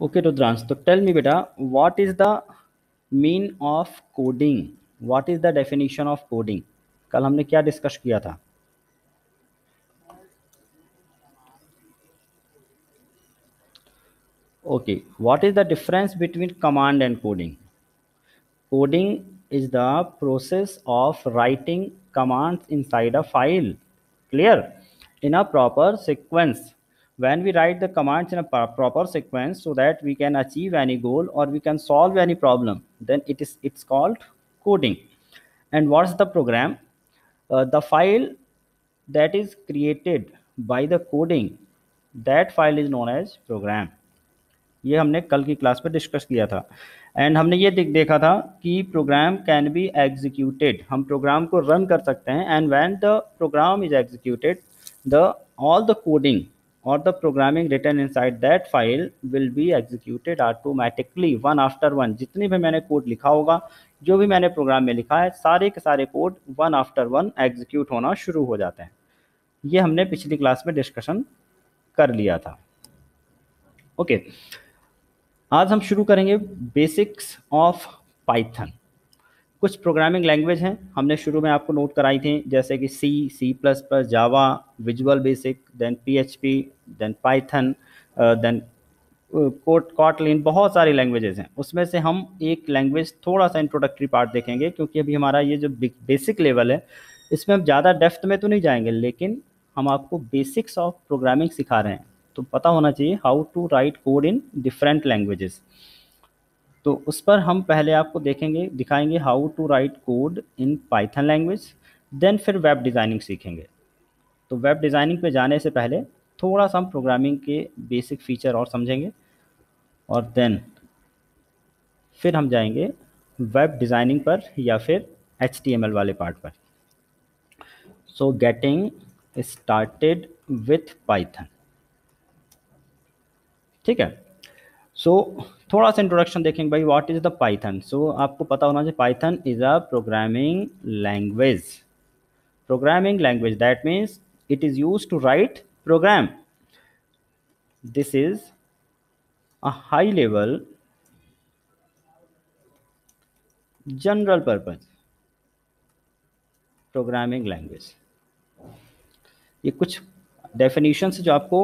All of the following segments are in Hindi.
ओके रुद्रांश तो टेल मी बेटा what is the mean of coding what is the definition of coding कल हमने क्या डिस्कस किया था? Okay what is the difference between command and coding coding is the process of writing commands inside a file clear in a proper sequence when we write the commands in a proper sequence so that we can achieve any goal or we can solve any problem then it is it's called coding and what's the program uh, the file that is created by the coding that file is known as program ये हमने कल की क्लास में डिस्कस किया था एंड हमने ये देख देखा था कि प्रोग्राम कैन बी एग्जीक्यूटेड हम प्रोग्राम को रन कर सकते हैं and when the program is executed the all the coding or the programming written inside that file will be executed automatically, one after one. जितनी भी मैंने कोड लिखा होगा, जो भी मैंने प्रोग्राम में लिखा है, सारे के सारे code one after one execute होना शुरू हो जाते हैं। ये हमने पिछली क्लास में डिस्कशन कर लिया था। Okay okay. आज हम शुरू करेंगे बेसिक्स ऑफ़ पाइथन कुछ प्रोग्रामिंग लैंग्वेज हैं। हमने शुरू में आपको नोट कराई थी, जैसे कि C C plus plus Java visual basic then P H P then Python then coat Kotlin बहुत सारी लैंग्वेजेस हैं। उसमें से हम एक लैंग्वेज थोड़ा सा इंट्रोडक्टरी पार्ट देखेंगे, क्योंकि अभी हमारा ये जो बेसिक लेवल है, इसमें हम ज़्यादा डेफ्थ में तो नहीं जाएँगे, लेकिन हम आपको बेसिक्स ऑफ़ प्रोग्रामिंग सिखा रहे हैं। तो पता होना चाहिए how to write code in different languages तो उस पर हम पहले आपको देखेंगे, दिखाएँगे how to write code in Python language then फिर वेब डिज़ाइनिंग सीखेंगे। तो वेब डिज़ाइनिंग पे जाने से पहले थोड़ा सा हम प्रोग्रामिंग के बेसिक फीचर और समझेंगे, और देन फिर हम जाएँगे वेब डिज़ाइनिंग पर या फिर एचटीएमएल वाले पार्ट पर। So getting started with Python ठीक है? सो so, थोड़ा सा इंट्रोडक्शन देखेंगे भाई what is the Python so आपको पता होना चाहिए Python is a programming language programming language that means it is use to write program this is a high level general purpose programming language ये कुछ डेफिनेशन जो आपको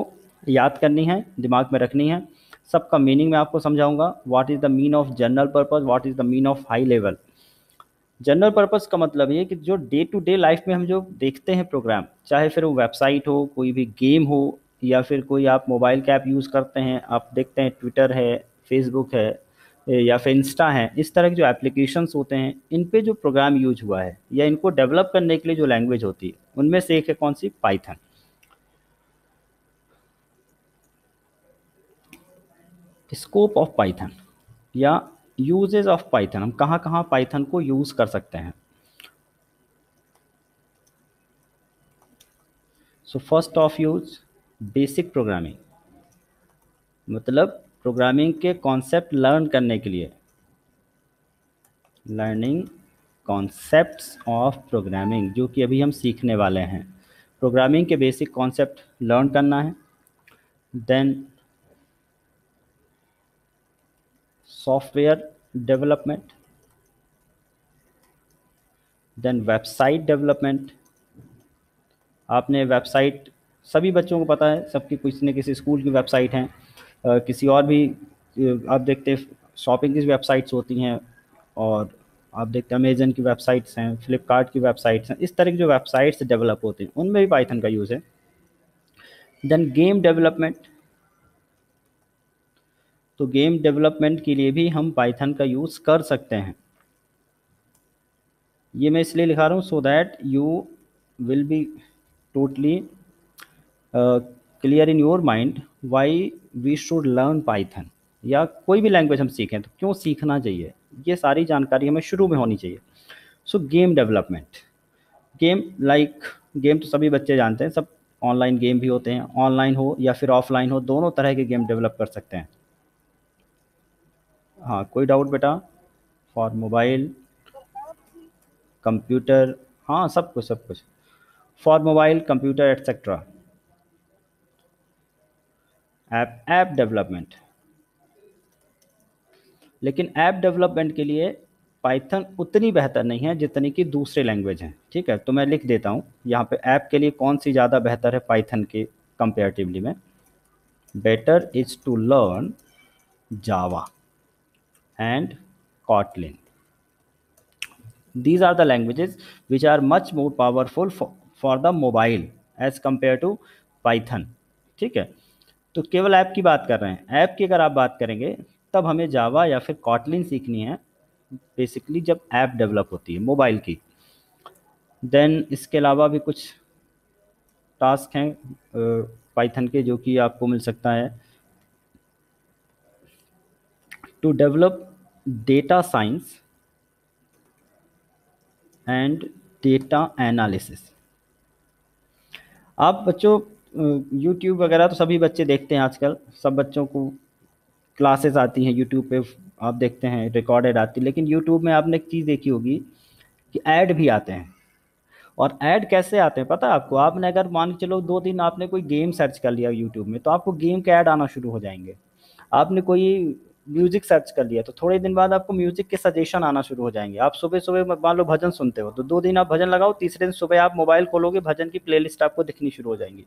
याद करनी है दिमाग में रखनी है सबका मीनिंग मैं आपको समझाऊँगा। What is the mean of general purpose what is the mean of high level general purpose का मतलब ये कि जो डे टू डे लाइफ में हम जो देखते हैं प्रोग्राम चाहे फिर वो वेबसाइट हो, कोई भी गेम हो, या फिर कोई आप मोबाइल का ऐप यूज़ करते हैं, आप देखते हैं ट्विटर है फेसबुक है या फिर इंस्टा है, इस तरह के जो एप्लीकेशंस होते हैं, इन पे जो प्रोग्राम यूज़ हुआ है, या इनको डेवलप करने के लिए जो लैंग्वेज होती है, उनमें से एक है कौन सी? पाइथन स्कोप ऑफ़ पाइथन या यूजेज ऑफ़ पाइथन, हम कहाँ कहाँ पाइथन को यूज़ कर सकते हैं? So first of use basic programming मतलब प्रोग्रामिंग के कॉन्सेप्ट लर्न करने के लिए। लर्निंग कॉन्सेप्ट्स ऑफ़ प्रोग्रामिंग जो कि अभी हम सीखने वाले हैं। प्रोग्रामिंग के बेसिक कॉन्सेप्ट लर्न करना है। Then software development then website development आपने वेबसाइट सभी बच्चों को पता है, सबकी किसी न किसी स्कूल की वेबसाइट हैं। किसी और भी आप देखते हैं शॉपिंग की वेबसाइट्स होती हैं, और आप देखते हैं अमेजन की वेबसाइट्स हैं फ्लिपकार्ट की वेबसाइट्स हैं, इस तरह की जो वेबसाइट्स डेवलप होती हैं, उनमें भी पाइथन का यूज़ है। देन गेम डेवलपमेंट तो गेम डेवलपमेंट के लिए भी हम पाइथन का यूज़ कर सकते हैं। ये मैं इसलिए लिखा रहा हूँ so that you will be totally clear in your mind why we should learn Python या कोई भी लैंग्वेज हम सीखें तो क्यों सीखना चाहिए? ये सारी जानकारी हमें शुरू में होनी चाहिए। So game development game like game तो सभी बच्चे जानते हैं, सब ऑनलाइन गेम भी होते हैं। ऑनलाइन हो या फिर ऑफलाइन हो, दोनों तरह के गेम डेवलप कर सकते हैं। हाँ कोई डाउट बेटा? फॉर मोबाइल कंप्यूटर हाँ सब कुछ सब कुछ। For mobile computer etcetera app app development लेकिन ऐप डेवलपमेंट के लिए पाइथन उतनी बेहतर नहीं है जितनी कि दूसरे लैंग्वेज हैं, ठीक है? तो मैं लिख देता हूँ, यहाँ पे ऐप के लिए कौन सी ज़्यादा बेहतर है पाइथन के कंपेरेटिवली में? Better is to learn Java and Kotlin these are the languages which are much more powerful for, for the mobile as compared to python. ठीक है? तो केवल ऐप की बात कर रहे हैं। ऐप की अगर आप बात करेंगे तब हमें जावा या फिर कॉटलिन सीखनी है बेसिकली जब ऐप डेवलप होती है मोबाइल की। देन इसके अलावा भी कुछ टास्क हैं पाइथन के जो कि आपको मिल सकता है। To develop data science and data analysis आप बच्चों यूट्यूब वगैरह तो सभी बच्चे देखते हैं आजकल। सब बच्चों को क्लासेस आती हैं यूट्यूब पे, आप देखते हैं रिकॉर्डेड आती है। लेकिन यूट्यूब में आपने एक चीज़ देखी होगी कि ऐड भी आते हैं। और ऐड कैसे आते हैं, पता है आपको? आपने अगर मान के चलो दो दिन आपने कोई गेम सर्च कर लिया यूट्यूब में तो आपको गेम के ऐड आना शुरू हो जाएँगे। आपने कोई म्यूज़िक सर्च कर लिया तो थोड़े दिन बाद आपको म्यूज़िक के सजेशन आना शुरू हो जाएँगे। आप सुबह सुबह मान लो भजन सुनते हो तो दो दिन आप भजन लगाओ, तीसरे दिन सुबह आप मोबाइल खोलोगे, भजन की प्लेलिस्ट आपको दिखनी शुरू हो जाएँगी।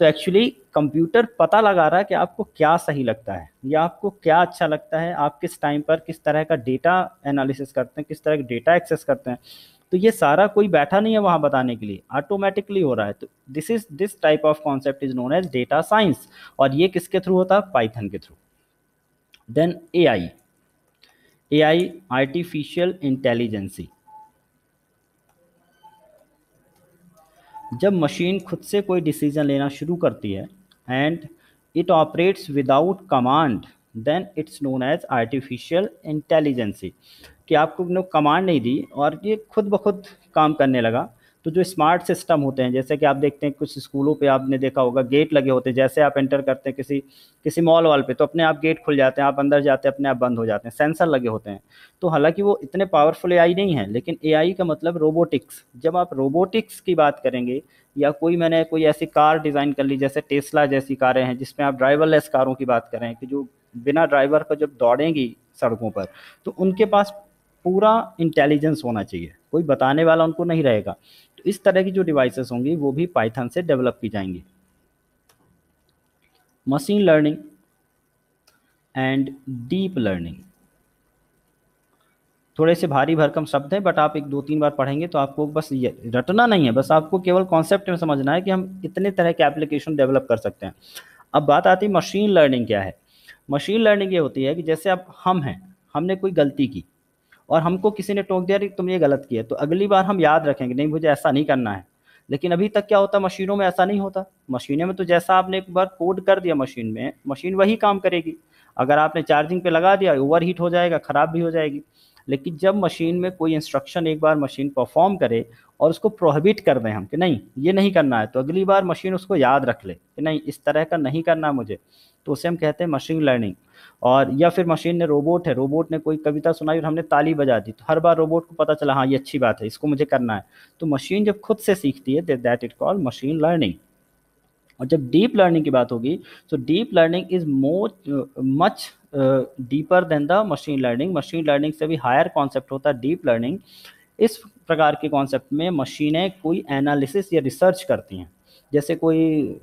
तो एक्चुअली कंप्यूटर पता लगा रहा है कि आपको क्या सही लगता है, या आपको क्या अच्छा लगता है, आप किस टाइम पर किस तरह का डेटा एनालिसिस करते हैं, किस तरह का डेटा एक्सेस करते हैं। तो ये सारा कोई बैठा नहीं है वहाँ बताने के लिए ऑटोमेटिकली हो रहा है। तो this is this type of concept is known as data science और ये किसके थ्रू होता है? पाइथन के through then A I A I artificial intelligence जब मशीन खुद से कोई डिसीज़न लेना शुरू करती है and it operates without command then it's known as artificial intelligence कि आपको कमांड नहीं दी, और ये खुद ब खुद काम करने लगा तो जो स्मार्ट सिस्टम होते हैं, जैसे कि आप देखते हैं कुछ स्कूलों पे आपने देखा होगा गेट लगे होते हैं, जैसे आप एंटर करते हैं किसी किसी मॉल वाल पे तो अपने आप गेट खुल जाते हैं, आप अंदर जाते हैं, अपने आप बंद हो जाते हैं सेंसर लगे होते हैं। तो हालाँकि वो इतने पावरफुल एआई नहीं है, लेकिन एआई का मतलब रोबोटिक्स जब आप रोबोटिक्स की बात करेंगे, या कोई मैंने कोई ऐसी कार डिज़ाइन कर ली, जैसे टेस्ला जैसी कारें हैं, जिसमें आप ड्राइवरलेस कारों की बात करें, कि जो बिना ड्राइवर पर जब दौड़ेंगी सड़कों पर तो उनके पास पूरा इंटेलिजेंस होना चाहिए। कोई बताने वाला उनको नहीं रहेगा। इस तरह की जो डिवाइसेस होंगी, वो भी पाइथन से डेवलप की जाएँगी। Machine learning and deep learning थोड़े से भारी भरकम शब्द हैं बट आप एक दो तीन बार पढ़ेंगे तो आपको बस ये रटना नहीं है, बस आपको केवल कॉन्सेप्ट में समझना है कि हम इतने तरह के एप्लीकेशन डेवलप कर सकते हैं। अब बात आती है मशीन लर्निंग क्या है? मशीन लर्निंग ये होती है कि जैसे अब हम हैं, हमने कोई गलती की और हमको किसी ने टोक दिया कि तुम ये गलत किया। तो अगली बार हम याद रखेंगे, नहीं, मुझे ऐसा नहीं करना है। लेकिन अभी तक क्या होता, मशीनों में ऐसा नहीं होता। मशीनों में तो जैसा आपने एक बार कोड कर दिया मशीन में, मशीन वही काम करेगी। अगर आपने चार्जिंग पे लगा दिया, ओवर हीट हो जाएगा, ख़राब भी हो जाएगी। लेकिन जब मशीन में कोई इंस्ट्रक्शन एक बार मशीन परफॉर्म करे और उसको प्रोहिबिट कर दें हम कि नहीं, ये नहीं करना है तो अगली बार मशीन उसको याद रख ले कि नहीं, इस तरह का नहीं करना मुझे। तो उसे हम कहते हैं मशीन लर्निंग और, या फिर मशीन ने रोबोट है रोबोट ने कोई कविता सुनाई और हमने ताली बजा दी तो हर बार रोबोट को पता चला हाँ ये अच्छी बात है, इसको मुझे करना है। तो मशीन जब खुद से सीखती है that it call machine learning और जब डीप लर्निंग की बात होगी तो deep learning is more much deeper than the machine learning machine learning से भी हायर कॉन्सेप्ट होता है डीप लर्निंग इस प्रकार के कॉन्सेप्ट में मशीनें कोई एनालिसिस या रिसर्च करती हैं। जैसे कोई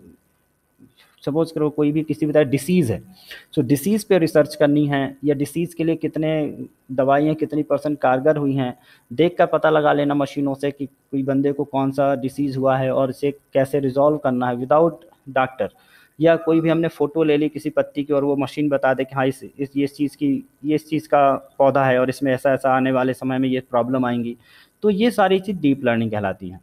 सपोज़ करो कोई भी किसी भी तरह डिसीज़ है। सो so, डिसीज़ पे रिसर्च करनी है या डिसीज़ के लिए कितने दवाइयाँ कितनी परसेंट कारगर हुई हैं देख कर पता लगा लेना मशीनों से कि कोई बंदे को कौन सा डिसीज़ हुआ है और इसे कैसे रिजॉल्व करना है विदाउट डॉक्टर या कोई भी हमने फ़ोटो ले ली किसी पत्ती की और वो मशीन बता दे कि हाँ इस इस, ये चीज़ की, ये इस चीज़ का पौधा है और इसमें ऐसा ऐसा आने वाले समय में ये प्रॉब्लम आएँगी। तो ये सारी चीज़ डीप लर्निंग कहलाती हैं।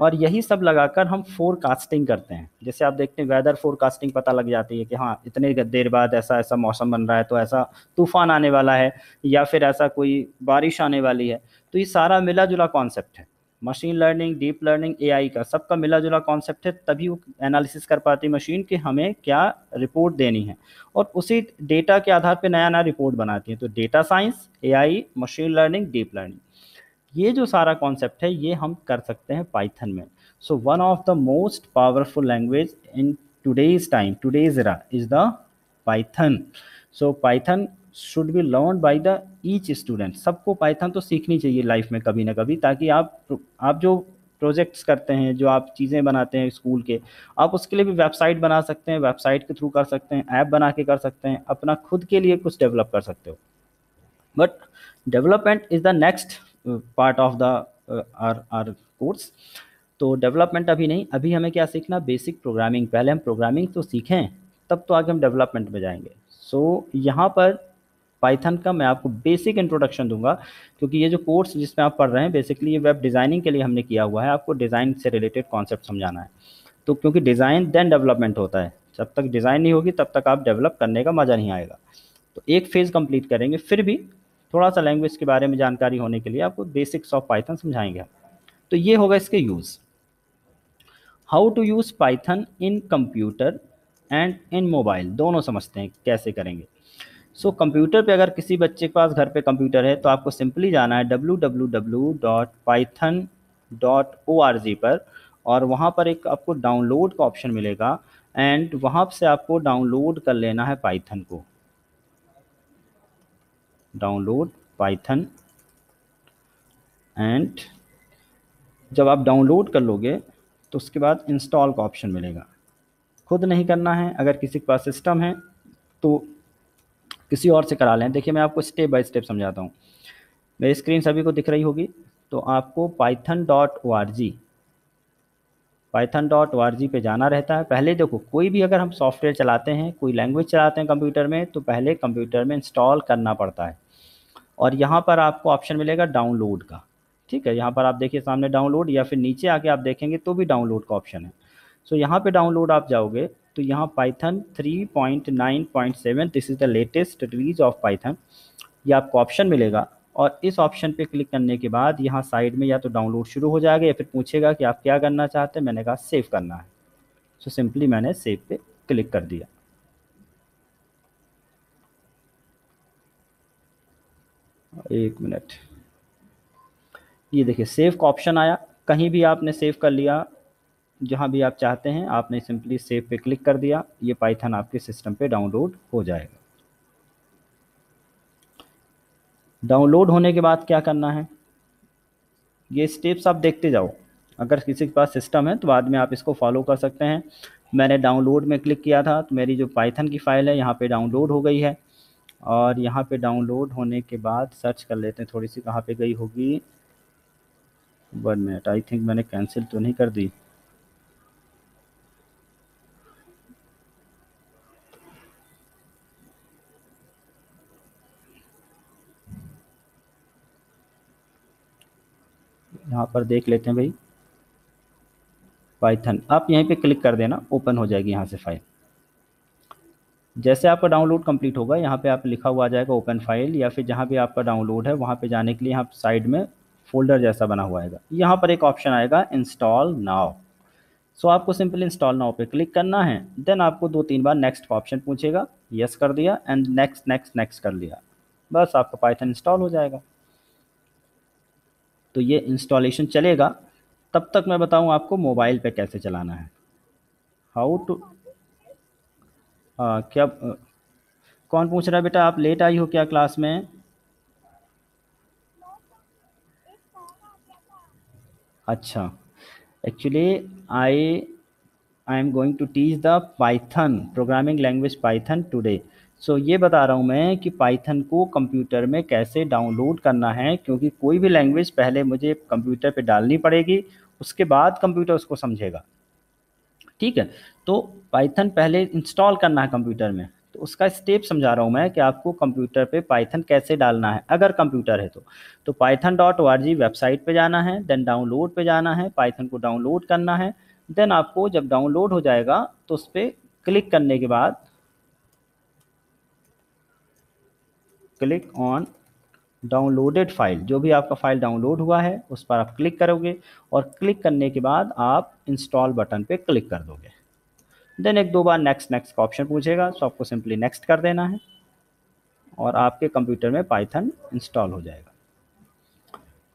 और यही सब लगाकर हम फोरकास्टिंग करते हैं। जैसे आप देखते हैं वेदर फोरकास्टिंग पता लग जाती है कि हाँ इतने देर बाद ऐसा ऐसा मौसम बन रहा है तो ऐसा तूफ़ान आने वाला है या फिर ऐसा कोई बारिश आने वाली है। तो ये सारा मिला जुला कॉन्सेप्ट है। Machine learning, deep learning AI का, सबका मिला जुला कॉन्सेप्ट है, तभी वो एनालिसिस कर पाती मशीन कि हमें क्या रिपोर्ट देनी है। और उसी डेटा के आधार पर नया नया रिपोर्ट बनाती है। तो data science AI machine learning deep learning ये जो सारा कॉन्सेप्ट है, ये हम कर सकते हैं पाइथन में। So one of the most powerful language in today's time today's is the Python so Python should be learn by the each student सबको पाइथन तो सीखनी चाहिए लाइफ में कभी ना कभी ताकि आप आप जो प्रोजेक्ट्स करते हैं जो आप चीज़ें बनाते हैं स्कूल के आप उसके लिए भी वेबसाइट बना सकते हैं वेबसाइट के थ्रू कर सकते हैं ऐप बना के कर सकते हैं अपना खुद के लिए कुछ डेवलप कर सकते हो। But development is the next part of the R R course तो डेवलपमेंट अभी नहीं अभी हमें क्या सीखना? बेसिक प्रोग्रामिंग पहले हम प्रोग्रामिंग तो सीखें तब तो आगे हम डेवलपमेंट में जाएँगे। सो so, यहाँ पर पाइथन का मैं आपको बेसिक इंट्रोडक्शन दूँगा, क्योंकि ये जो कोर्स जिसमें आप पढ़ रहे हैं बेसिकली ये वेब डिज़ाइनिंग के लिए हमने किया हुआ है। आपको डिज़ाइन से रिलेटेड कॉन्सेप्ट समझाना है। तो क्योंकि डिज़ाइन देन डेवलपमेंट होता है। जब तक डिज़ाइन नहीं होगी, तब तक आप डेवलप करने का मज़ा नहीं आएगा। तो एक फ़ेज़ कंप्लीट करेंगे। फिर भी थोड़ा सा लैंग्वेज के बारे में जानकारी होने के लिए आपको बेसिक्स ऑफ़ पाइथन समझाएँगे तो ये होगा इसके use how to use Python in computer and in mobile दोनों समझते हैं, कैसे करेंगे? सो कंप्यूटर पे अगर किसी बच्चे के पास घर पे कंप्यूटर है तो आपको सिंपली जाना है जी पर और वहाँ पर एक आपको डाउनलोड का ऑप्शन मिलेगा एंड वहाँ से आपको डाउनलोड कर लेना है पाइथन को। डाउनलोड पाइथन एंड जब आप डाउनलोड कर लोगे तो उसके बाद इंस्टॉल का ऑप्शन मिलेगा। खुद नहीं करना है, अगर किसी के पास सिस्टम है तो किसी और से करा लें। देखिए मैं आपको स्टेप बाय स्टेप समझाता हूँ। मेरी स्क्रीन सभी को दिख रही होगी। तो आपको Python dot O R G Python dot O R G पर जाना रहता है। पहले देखो कोई भी अगर हम सॉफ्टवेयर चलाते हैं कोई लैंग्वेज चलाते हैं कंप्यूटर में तो पहले कंप्यूटर में इंस्टॉल करना पड़ता है। और यहाँ पर आपको ऑप्शन मिलेगा डाउनलोड का। ठीक है यहाँ पर आप देखिए सामने डाउनलोड या फिर नीचे आके आप देखेंगे तो भी डाउनलोड का ऑप्शन है। सो so, यहाँ पे डाउनलोड आप जाओगे तो यहाँ Python 3.9.7 this is the latest release of Python ये आपको ऑप्शन मिलेगा और इस ऑप्शन पे क्लिक करने के बाद यहाँ साइड में या तो डाउनलोड शुरू हो जाएगा या फिर पूछेगा कि आप क्या करना चाहते हैं मैंने कहा सेव करना है। सो so, सिंपली मैंने सेव पे क्लिक कर दिया। एक मिनट ये देखिए सेव का ऑप्शन आया कहीं भी आपने सेव कर लिया जहाँ भी आप चाहते हैं, आपने सिंपली सेव पे क्लिक कर दिया, ये पाइथन आपके सिस्टम पे डाउनलोड हो जाएगा। डाउनलोड होने के बाद क्या करना है? ये स्टेप्स आप देखते जाओ। अगर किसी के पास सिस्टम है तो बाद में आप इसको फॉलो कर सकते हैं। मैंने डाउनलोड में क्लिक किया था तो मेरी जो पाइथन की फ़ाइल है, यहाँ पे डाउनलोड हो गई है। और यहाँ पे डाउनलोड होने के बाद सर्च कर लेते हैं, थोड़ी सी कहाँ पे गई होगी। वन मिनट आई थिंक मैंने कैंसिल तो नहीं कर दी। यहाँ पर देख लेते हैं भाई। पाइथन आप यहीं पे क्लिक कर देना ओपन हो जाएगी यहाँ से फ़ाइल जैसे आपका डाउनलोड कंप्लीट होगा, यहाँ पे आप लिखा हुआ आ जाएगा ओपन फ़ाइल या फिर जहाँ भी आपका डाउनलोड है, वहाँ पे जाने के लिए यहाँ साइड में फोल्डर जैसा बना हुआ आएगा। यहाँ पर एक ऑप्शन आएगा इंस्टॉल नाव सो आपको सिंपल इंस्टॉल नाव पे क्लिक करना है देन आपको दो तीन बार नेक्स्ट ऑप्शन पूछेगा यस कर दिया एंड नेक्स्ट नेक्स्ट नेक्स्ट कर लिया। बस आपका पाइथन इंस्टॉल हो जाएगा। तो ये इंस्टॉलेशन चलेगा। तब तक मैं बताऊँ आपको मोबाइल पे कैसे चलाना है। हाउ टू क्या, कौन पूछ रहा है बेटा, आप लेट आई हो क्या क्लास में? अच्छा actually I I am going to teach the Python programming language Python today so ये बता रहा हूँ मैं कि पाइथन को कंप्यूटर में कैसे डाउनलोड करना है, क्योंकि कोई भी लैंग्वेज पहले मुझे कंप्यूटर पे डालनी पड़ेगी, उसके बाद कंप्यूटर उसको समझेगा। ठीक है? तो पाइथन पहले इंस्टॉल करना है कंप्यूटर में। तो उसका स्टेप समझा रहा हूँ मैं कि आपको कंप्यूटर पे पाइथन कैसे डालना है, अगर कंप्यूटर है तो। तो Python dot O R G website पर जाना है देन डाउनलोड पर जाना है पाइथन को डाउनलोड करना है देन आपको जब डाउनलोड हो जाएगा तो उस पर क्लिक करने के बाद क्लिक ऑन डाउनलोडेड फ़ाइल जो भी आपका फ़ाइल डाउनलोड हुआ है, उस पर आप क्लिक करोगे और क्लिक करने के बाद आप इंस्टॉल बटन पे क्लिक कर दोगे। देन एक दो बार नेक्स्ट नेक्स्ट का ऑप्शन पूछेगा सो आपको सिंपली नेक्स्ट कर देना है और आपके कंप्यूटर में पाइथन इंस्टॉल हो जाएगा।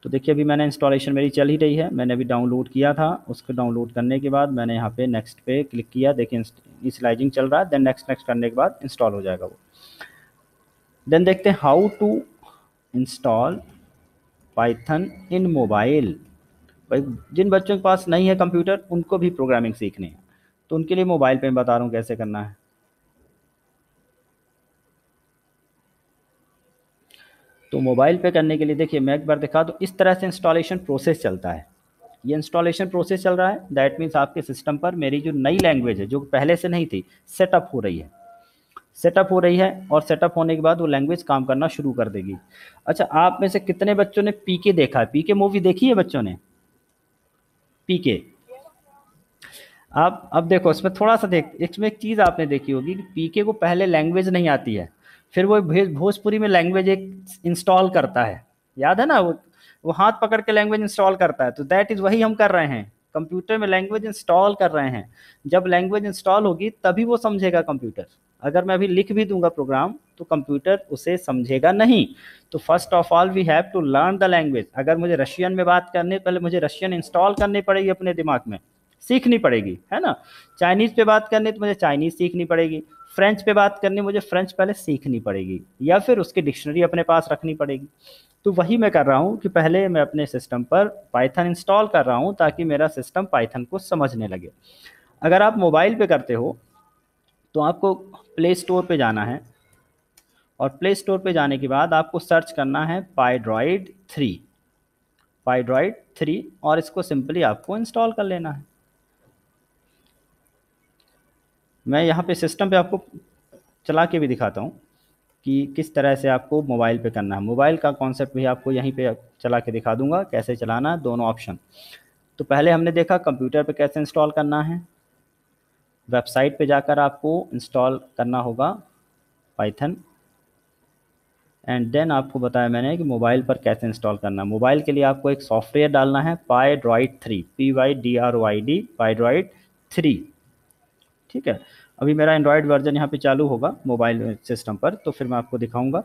तो देखिए, अभी मैंने इंस्टॉलेशन मेरी चल ही रही है। मैंने अभी डाउनलोड किया था, उसको डाउनलोड करने के बाद मैंने यहाँ पे नेक्स्ट पे क्लिक किया। देखिए इंस्लाइजिंग चल रहा है देन नेक्स्ट नेक्स्ट करने के बाद इंस्टॉल हो जाएगा वो। देन देखते हैं how to install Python in mobile भाई, जिन बच्चों के पास नहीं है कंप्यूटर उनको भी प्रोग्रामिंग सीखनी है। तो उनके लिए मोबाइल पे मैं बता रहा हूँ कैसे करना है। तो मोबाइल पे करने के लिए देखिए, मैं एक बार दिखा दूँ, इस तरह से इंस्टॉलेशन प्रोसेस चलता है। ये इंस्टॉलेशन प्रोसेस चल रहा है दैट मीन्स आपके सिस्टम पर मेरी जो नई लैंग्वेज है, जो पहले से नहीं थी सेटअप हो रही है। सेटअप हो रही है और सेटअप होने के बाद वो लैंग्वेज काम करना शुरू कर देगी। अच्छा आप में से कितने बच्चों ने पीके देखा है? पीके मूवी देखी है बच्चों ने? पीके आप अब देखो, इसमें थोड़ा सा देख, इसमें एक चीज़ आपने देखी होगी कि पीके को पहले लैंग्वेज नहीं आती है। फिर वो भोजपुरी में लैंग्वेज एक इंस्टॉल करता है। याद है ना? वो वो हाथ पकड़ के लैंग्वेज इंस्टॉल करता है। तो दैट इज़ वही हम कर रहे हैं। कंप्यूटर में लैंग्वेज इंस्टॉल कर रहे हैं। जब लैंग्वेज इंस्टॉल होगी, तभी वो समझेगा कंप्यूटर अगर मैं अभी लिख भी दूँगा प्रोग्राम तो कंप्यूटर उसे समझेगा नहीं। तो first of all we have to learn the language अगर मुझे रशियन में बात करनी, पहले मुझे रशियन इंस्टॉल करनी पड़ेगी अपने दिमाग में। सीखनी पड़ेगी, है ना? चाइनीज़ पे बात करनी तो मुझे चाइनीज़ सीखनी पड़ेगी। फ्रेंच पे बात करनी, मुझे फ्रेंच पहले सीखनी पड़ेगी। या फिर उसकी डिक्शनरी अपने पास रखनी पड़ेगी। तो वही मैं कर रहा हूँ कि पहले मैं अपने सिस्टम पर पाइथन इंस्टॉल कर रहा हूँ, ताकि मेरा सिस्टम पाइथन को समझने लगे। अगर आप मोबाइल पे करते हो तो आपको प्ले स्टोर पे जाना है। और प्ले स्टोर पे जाने के बाद आपको सर्च करना है पाइड्रॉइड थ्री पाइड्रॉइड थ्री और इसको सिंपली आपको इंस्टॉल कर लेना है। मैं यहाँ पे सिस्टम पे आपको चला के भी दिखाता हूँ कि किस तरह से आपको मोबाइल पे करना है। मोबाइल का कॉन्सेप्ट भी आपको यहीं पे चला के दिखा दूँगा, कैसे चलाना दोनों ऑप्शन तो पहले हमने देखा कंप्यूटर पे कैसे इंस्टॉल करना है। वेबसाइट पे जाकर आपको इंस्टॉल करना होगा पाइथन। एंड देन आपको बताया मैंने कि मोबाइल पर कैसे इंस्टॉल करना मोबाइल के लिए आपको एक सॉफ्टवेयर डालना है Pydroid three P Y D R I D Pydroid three ठीक है? अभी मेरा एंड्रॉयड वर्जन यहाँ पे चालू होगा मोबाइल सिस्टम पर तो फिर मैं आपको दिखाऊँगा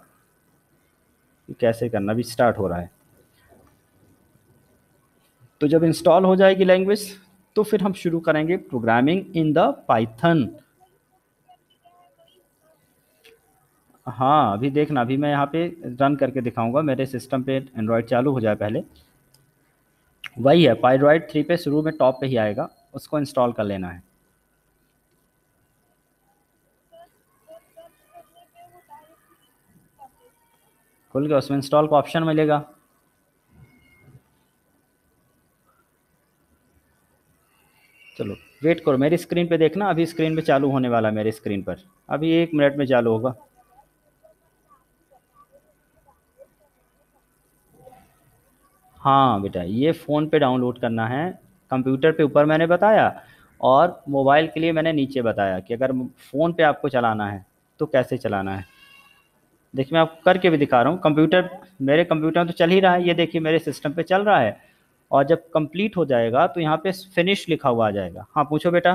कि कैसे करना। भी स्टार्ट हो रहा है। तो जब इंस्टॉल हो जाएगी लैंग्वेज तो फिर हम शुरू करेंगे प्रोग्रामिंग इन द पाइथन। हाँ अभी देखना, अभी मैं यहाँ पे रन करके दिखाऊँगा। मेरे सिस्टम पे एंड्रॉयड चालू हो जाए पहले। वही है पाइड्रॉयड थ्री पे शुरू में टॉप पे ही आएगा। उसको इंस्टॉल कर लेना है। खुल गया, उसमें इंस्टॉल का ऑप्शन मिलेगा। चलो वेट करो, मेरी स्क्रीन पे देखना, अभी स्क्रीन पे चालू होने वाला है मेरी स्क्रीन पर। अभी एक मिनट में चालू होगा। हाँ बेटा, ये फ़ोन पे डाउनलोड करना है कंप्यूटर पे ऊपर मैंने बताया, और मोबाइल के लिए मैंने नीचे बताया कि अगर फ़ोन पे आपको चलाना है तो कैसे चलाना है? देखिए, मैं आपको करके भी दिखा रहा हूँ कंप्यूटर मेरे कंप्यूटर में तो चल ही रहा है, ये देखिए, मेरे सिस्टम पे चल रहा है। और जब कंप्लीट हो जाएगा तो यहाँ पे फिनिश लिखा हुआ आ जाएगा। हाँ पूछो बेटा।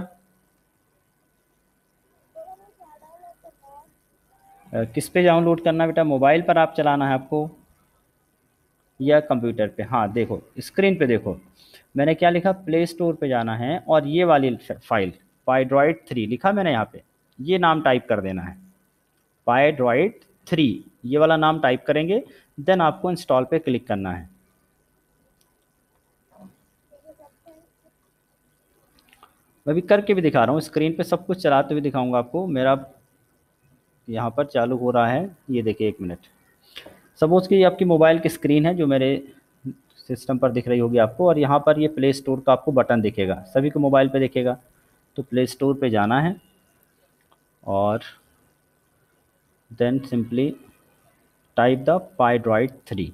किस पे डाउनलोड करना बेटा? मोबाइल पर आप चलाना है आपको? या कंप्यूटर पे? हाँ देखो स्क्रीन पे देखो। मैंने क्या लिखा? प्ले स्टोर पे जाना है और ये वाली फ़ाइल पाइड्रॉइड थ्री लिखा मैंने यहाँ पे। ये नाम टाइप कर देना है। पाइड्रॉइड थ्री ये वाला नाम टाइप करेंगे देन आपको इंस्टॉल पे क्लिक करना है। मैं भी करके भी दिखा रहा हूँ स्क्रीन पे सब कुछ चलाते हुए दिखाऊँगा आपको। मेरा यहाँ पर चालू हो रहा है, ये देखिए एक मिनट। सपोज़ कि ये आपकी मोबाइल की स्क्रीन है जो मेरे सिस्टम पर दिख रही होगी आपको, और यहाँ पर ये प्ले स्टोर का आपको बटन दिखेगा। सभी को मोबाइल पे दिखेगा तो प्ले स्टोर पे जाना है, और then simply type the pydroid 3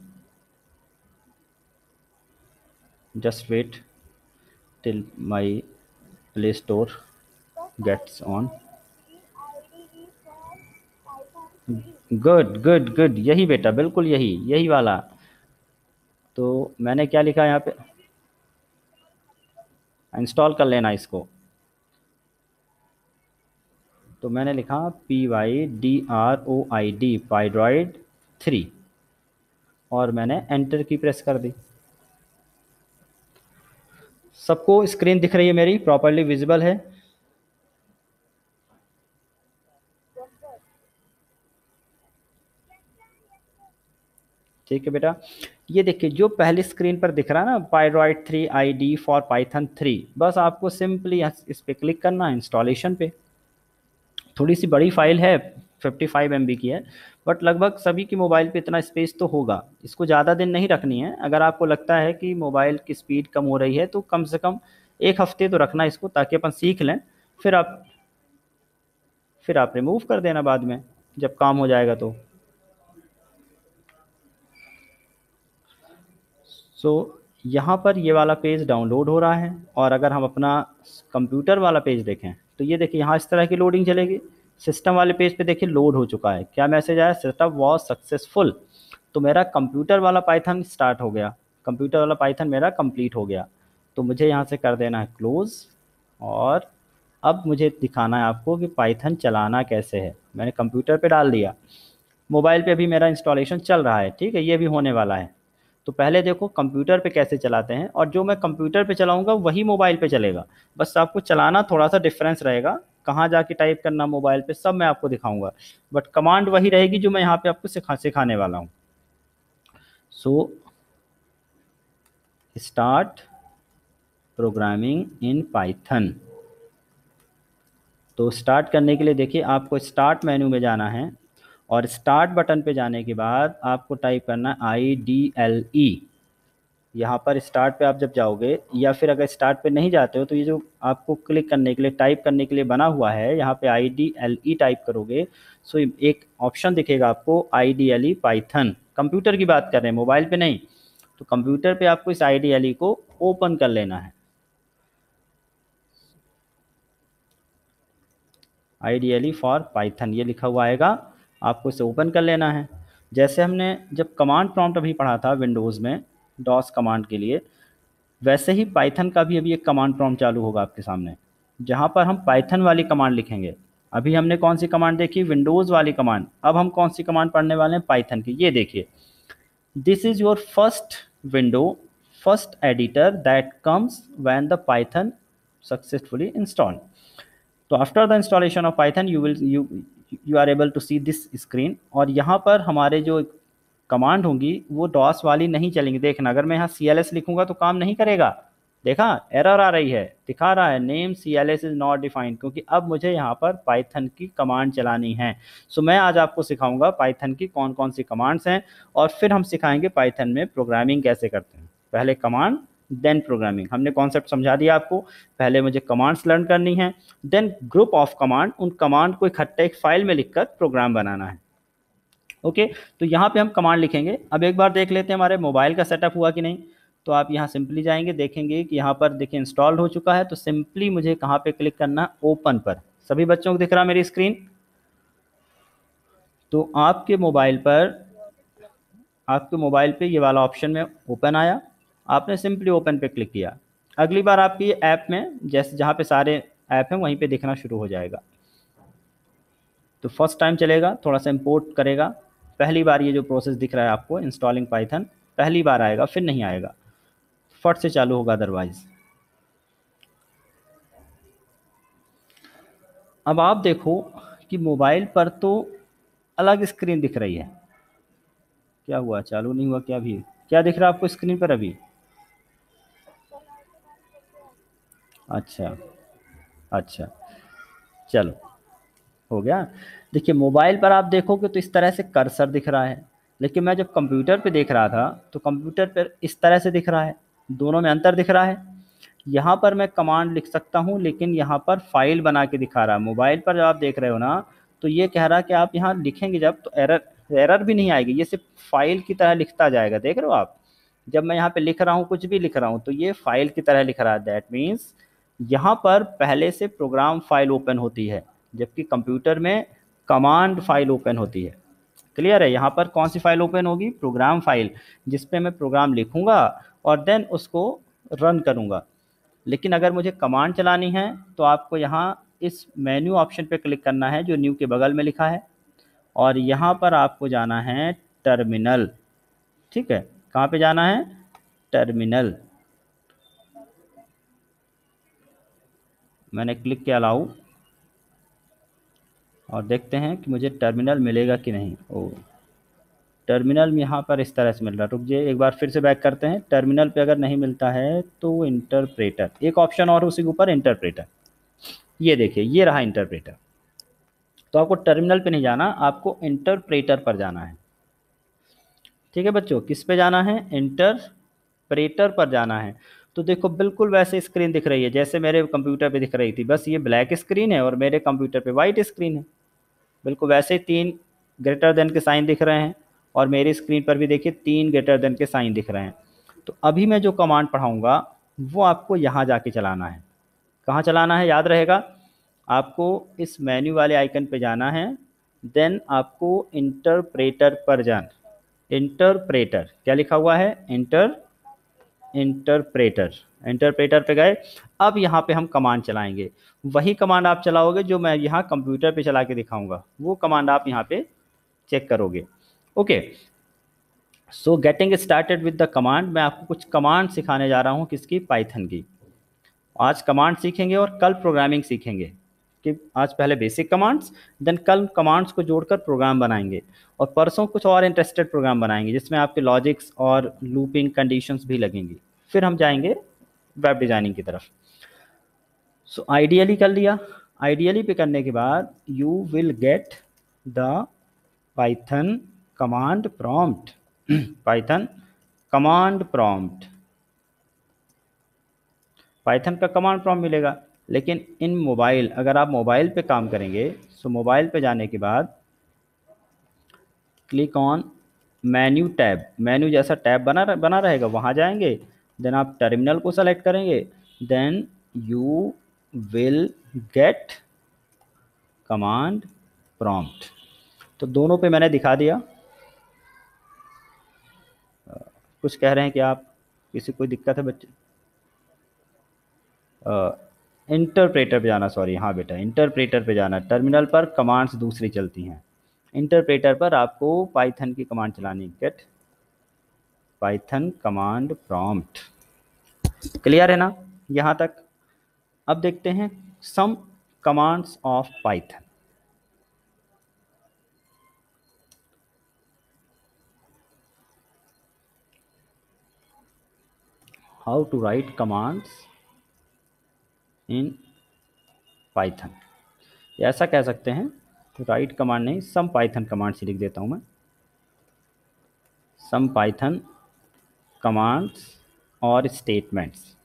just wait till my play store gets on. Good good good यही बेटा, बिल्कुल यही यही वाला। तो मैंने क्या लिखा यहाँ पे? इंस्टॉल कर लेना इसको। तो मैंने लिखा P Y D R O I D Pydroid three और मैंने एंटर की प्रेस कर दी। सबको स्क्रीन दिख रही है मेरी प्रॉपरली विजिबल है। ठीक है बेटा। ये देखिए, जो पहली स्क्रीन पर दिख रहा है ना Pydroid three I D for Python three बस आपको सिंपली इस पर क्लिक करना इंस्टॉलेशन पे। थोड़ी सी बड़ी फ़ाइल है 55 फाइव एम की है बट लगभग सभी की मोबाइल पे इतना स्पेस तो होगा। इसको ज़्यादा दिन नहीं रखनी है। अगर आपको लगता है कि मोबाइल की स्पीड कम हो रही है तो कम से कम एक हफ़्ते तो रखना इसको ताकि अपन सीख लें। फिर आप फिर आप रिमूव कर देना बाद में जब काम हो जाएगा तो। सो so, यहाँ पर ये वाला पेज डाउनलोड हो रहा है और अगर हम अपना कंप्यूटर वाला पेज देखें तो ये देखिए यहाँ इस तरह की लोडिंग चलेगी। सिस्टम वाले पेज पे देखिए लोड हो चुका है। क्या मैसेज आया? सेटअप वॉज़ सक्सेसफुल तो मेरा कंप्यूटर वाला पाइथन स्टार्ट हो गया। कंप्यूटर वाला पाइथन मेरा कंप्लीट हो गया। तो मुझे यहाँ से कर देना है क्लोज़। और अब मुझे दिखाना है आपको कि पाइथन चलाना कैसे है। मैंने कंप्यूटर पे डाल दिया। मोबाइल पे अभी मेरा इंस्टॉलेशन चल रहा है, ठीक है? ये भी होने वाला है। तो पहले देखो कंप्यूटर पे कैसे चलाते हैं। और जो मैं कंप्यूटर पे चलाऊँगा, वही मोबाइल पे चलेगा। बस आपको चलाना थोड़ा सा डिफरेंस रहेगा। कहाँ जाके टाइप करना मोबाइल पे, सब मैं आपको दिखाऊँगा। बट कमांड वही रहेगी जो मैं यहाँ पे आपको सिखा, सिखाने वाला हूँ। So start programming in Python तो स्टार्ट करने के लिए देखिए, आपको स्टार्ट मेन्यू में जाना है और स्टार्ट बटन पे जाने के बाद आपको टाइप करना आई डी एल ई यहाँ पर स्टार्ट पे आप जब जाओगे या फिर अगर स्टार्ट पे नहीं जाते हो तो ये जो आपको क्लिक करने के लिए टाइप करने के लिए बना हुआ है, यहाँ पे I D L E type करोगे सो एक ऑप्शन दिखेगा आपको I D L E Python computer की बात कर रहे हैं मोबाइल पे नहीं तो कंप्यूटर पे आपको इस आई डी एल ई को ओपन कर लेना है। I D L E for Python ये लिखा हुआ आएगा, आपको इसे ओपन कर लेना है। जैसे हमने जब कमांड प्रॉम्प्ट अभी पढ़ा था विंडोज़ में डॉस कमांड के लिए। वैसे ही पाइथन का भी अभी एक कमांड प्रॉम्प्ट चालू होगा आपके सामने, जहाँ पर हम पाइथन वाली कमांड लिखेंगे। अभी हमने कौन सी कमांड देखी? विंडोज़ वाली कमांड अब हम कौन सी कमांड पढ़ने वाले हैं? पाइथन की। ये देखिए। This is your first window first editor that comes when the Python successfully install तो after the installation of Python you will you you are able to see this screen और यहाँ पर हमारे जो कमांड होंगी, वो डॉस वाली नहीं चलेंगी। देखना, अगर मैं यहाँ सी एल एस लिखूँगा तो काम नहीं करेगा। देखा एरर आ रही है, दिखा रहा है name C L S is not defined क्योंकि अब मुझे यहाँ पर पाइथन की कमांड चलानी है। सो मैं आज आपको सिखाऊँगा पाइथन की कौन कौन सी कमांड्स हैं, और फिर हम सिखाएँगे पाइथन में प्रोग्रामिंग कैसे करते हैं। पहले कमांड देन प्रोग्रामिंग हमने कॉन्सेप्ट समझा दिया आपको, पहले मुझे कमांड्स लर्न करनी है देन ग्रुप ऑफ़ कमांड उन कमांड को इकट्ठा एक फ़ाइल में लिखकर प्रोग्राम बनाना है। ओके? तो यहाँ पे हम कमांड लिखेंगे। अब एक बार देख लेते हैं हमारे मोबाइल का सेटअप हुआ कि नहीं। तो आप यहाँ सिंपली जाएँगे, देखेंगे कि यहाँ पर देखिए इंस्टॉल्ड हो चुका है। तो सिंपली मुझे कहाँ पे क्लिक करना ओपन पर। सभी बच्चों को दिख रहा मेरी स्क्रीन तो आपके मोबाइल पर, आपके मोबाइल पे ये वाला ऑप्शन में ओपन आया। आपने सिंपली ओपन पे क्लिक किया। अगली बार आपकी ऐप में, जैसे जहाँ पे सारे ऐप हैं, वहीं पे दिखना शुरू हो जाएगा। तो फ़र्स्ट टाइम चलेगा, थोड़ा सा इम्पोर्ट करेगा। पहली बार ये जो प्रोसेस दिख रहा है आपको इंस्टॉलिंग पाइथन पहली बार आएगा, फिर नहीं आएगा। फट से चालू होगा अदरवाइज़ अब आप देखो कि मोबाइल पर तो अलग स्क्रीन दिख रही है। क्या हुआ? चालू नहीं हुआ क्या भी क्या दिख रहा है आपको स्क्रीन पर अभी? अच्छा अच्छा। चलो। हो गया। देखिए, मोबाइल पर आप देखोगे तो इस तरह से कर्सर दिख रहा है। लेकिन मैं जब कंप्यूटर पे देख रहा था तो कंप्यूटर पर इस तरह से दिख रहा है। दोनों में अंतर दिख रहा है। यहाँ पर मैं कमांड लिख सकता हूँ, लेकिन यहाँ पर फ़ाइल बना के दिखा रहा है। मोबाइल पर जब आप देख रहे हो ना तो ये कह रहा है कि आप यहाँ लिखेंगे जब तो एरर एरर भी नहीं आएगी। ये सिर्फ़ फ़ाइल की तरह लिखता जाएगा, देख रहे हो आप? जब मैं यहाँ पे लिख रहा हूँ, कुछ भी लिख रहा हूँ तो ये फ़ाइल की तरह लिख रहा है। दैट मीन्स यहाँ पर पहले से प्रोग्राम फ़ाइल ओपन होती है। जबकि कंप्यूटर में कमांड फ़ाइल ओपन होती है। क्लियर है? यहाँ पर कौन सी फ़ाइल ओपन होगी? प्रोग्राम फ़ाइल, जिस पे मैं प्रोग्राम लिखूँगा और देन उसको रन करूँगा। लेकिन अगर मुझे कमांड चलानी है तो आपको यहाँ इस मेन्यू ऑप्शन पे क्लिक करना है, जो न्यू के बगल में लिखा है। और यहाँ पर आपको जाना है टर्मिनल। ठीक है? कहाँ पे जाना है? टर्मिनल। मैंने क्लिक किया अलाउ। और देखते हैं कि मुझे टर्मिनल मिलेगा कि नहीं। ओ। टर्मिनल यहाँ पर इस तरह से मिल रहा है। रुक जाइए, एक बार फिर से बैक करते हैं। टर्मिनल पे अगर नहीं मिलता है तो इंटरप्रेटर एक ऑप्शन और उसी के ऊपर इंटरप्रेटर ये देखिए, ये रहा इंटरप्रेटर तो आपको टर्मिनल पे नहीं जाना, आपको इंटरप्रेटर पर जाना है। ठीक है बच्चों, किस पे जाना है? इंटरप्रेटर पर जाना है। तो देखो, बिल्कुल वैसे स्क्रीन दिख रही है, जैसे मेरे कंप्यूटर पे दिख रही थी। बस ये ब्लैक स्क्रीन है और मेरे कंप्यूटर पे वाइट स्क्रीन है। बिल्कुल वैसे तीन ग्रेटर देन के साइन दिख रहे हैं और मेरी स्क्रीन पर भी देखिए तीन ग्रेटर देन के साइन दिख रहे हैं। तो अभी मैं जो कमांड पढ़ाऊँगा, वो आपको यहाँ जाके चलाना है। कहाँ चलाना है याद रहेगा? आपको इस मेन्यू वाले आइकन पे जाना है देन आपको इंटरप्रेटर पर जाना। इंटरप्रेटर क्या लिखा हुआ है? इंटर इंटरप्रेटर इंटरप्रेटर पे गए। अब यहाँ पे हम कमांड चलाएँगे। वही कमांड आप चलाओगे जो मैं यहाँ कंप्यूटर पे चला के दिखाऊँगा। वो कमांड आप यहाँ पे चेक करोगे। Okay so getting started with the command मैं आपको कुछ कमांड सिखाने जा रहा हूँ किसकी? पाइथन की। आज कमांड सीखेंगे और कल प्रोग्रामिंग सीखेंगे। कि आज पहले बेसिक कमांड्स देन कल कमांड्स को जोड़कर प्रोग्राम बनाएँगे। और परसों कुछ और इंटरेस्टेड प्रोग्राम बनाएँगे, जिसमें आपके लॉजिक्स और लूपिंग कंडीशंस भी लगेंगी। फिर हम जाएँगे वेब डिज़ाइनिंग की तरफ़। सो आइडियली कर लिया। आइडियली पे करने के बाद you will get the Python command prompt Python command prompt Python का कमांड प्रॉम्प्ट मिलेगा। लेकिन इन मोबाइल अगर आप मोबाइल पे काम करेंगे सो मोबाइल पे जाने के बाद click on menu tab menu जैसा टैब बना बना रहेगा, वहाँ जाएँगे। देन आप टर्मिनल को सेलेक्ट करेंगे. Then you will get command prompt तो दोनों पे मैंने दिखा दिया. कुछ कह रहे हैं कि आप, किसी कोई दिक्कत है बच्चे? इंटरप्रेटर पे जाना सॉरी हाँ बेटा इंटरप्रेटर पे जाना. टर्मिनल पर कमांड्स दूसरी चलती हैं. इंटरप्रेटर पर आपको पाइथन की कमांड चलानी get Python command prompt clear है ना? यहाँ तक। अब देखते हैं some commands of Python how to write commands in Python ऐसा कह सकते हैं तो राइट कमांड नहीं सम पाइथन कमांड से लिख देता हूँ मैं। सम पाइथन कमांड्स और स्टेटमेंट्स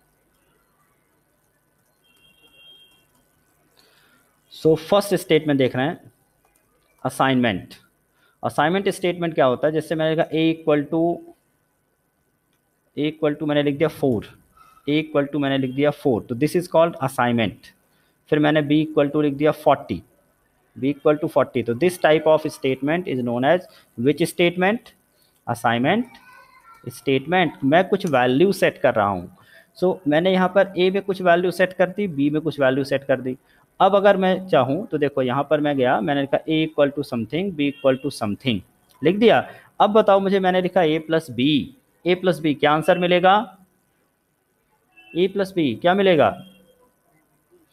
सो फ़र्स्ट स्टेटमेंट देख रहे हैं असाइनमेंट असाइनमेंट स्टेटमेंट क्या होता है? जैसे मैंने कहा a equal to a equal to मैंने लिख दिया फोर ए इक्वल टू मैंने लिख दिया फोर तो दिस इज़ कॉल्ड असाइनमेंट फिर मैंने बी इक्वल टू लिख दिया forty b equal to forty तो this type of statement is known as which statement assignment statement मैं कुछ वैल्यू सेट कर रहा हूँ। सो so, मैंने यहाँ पर ए में कुछ वैल्यू सेट कर दी बी में कुछ वैल्यू सेट कर दी। अब अगर मैं चाहूँ तो देखो यहाँ पर मैं गया मैंने लिखा a equal to something b equal to something लिख दिया। अब बताओ मुझे मैंने लिखा a plus b a plus b क्या आंसर मिलेगा? ए प्लस बी क्या मिलेगा?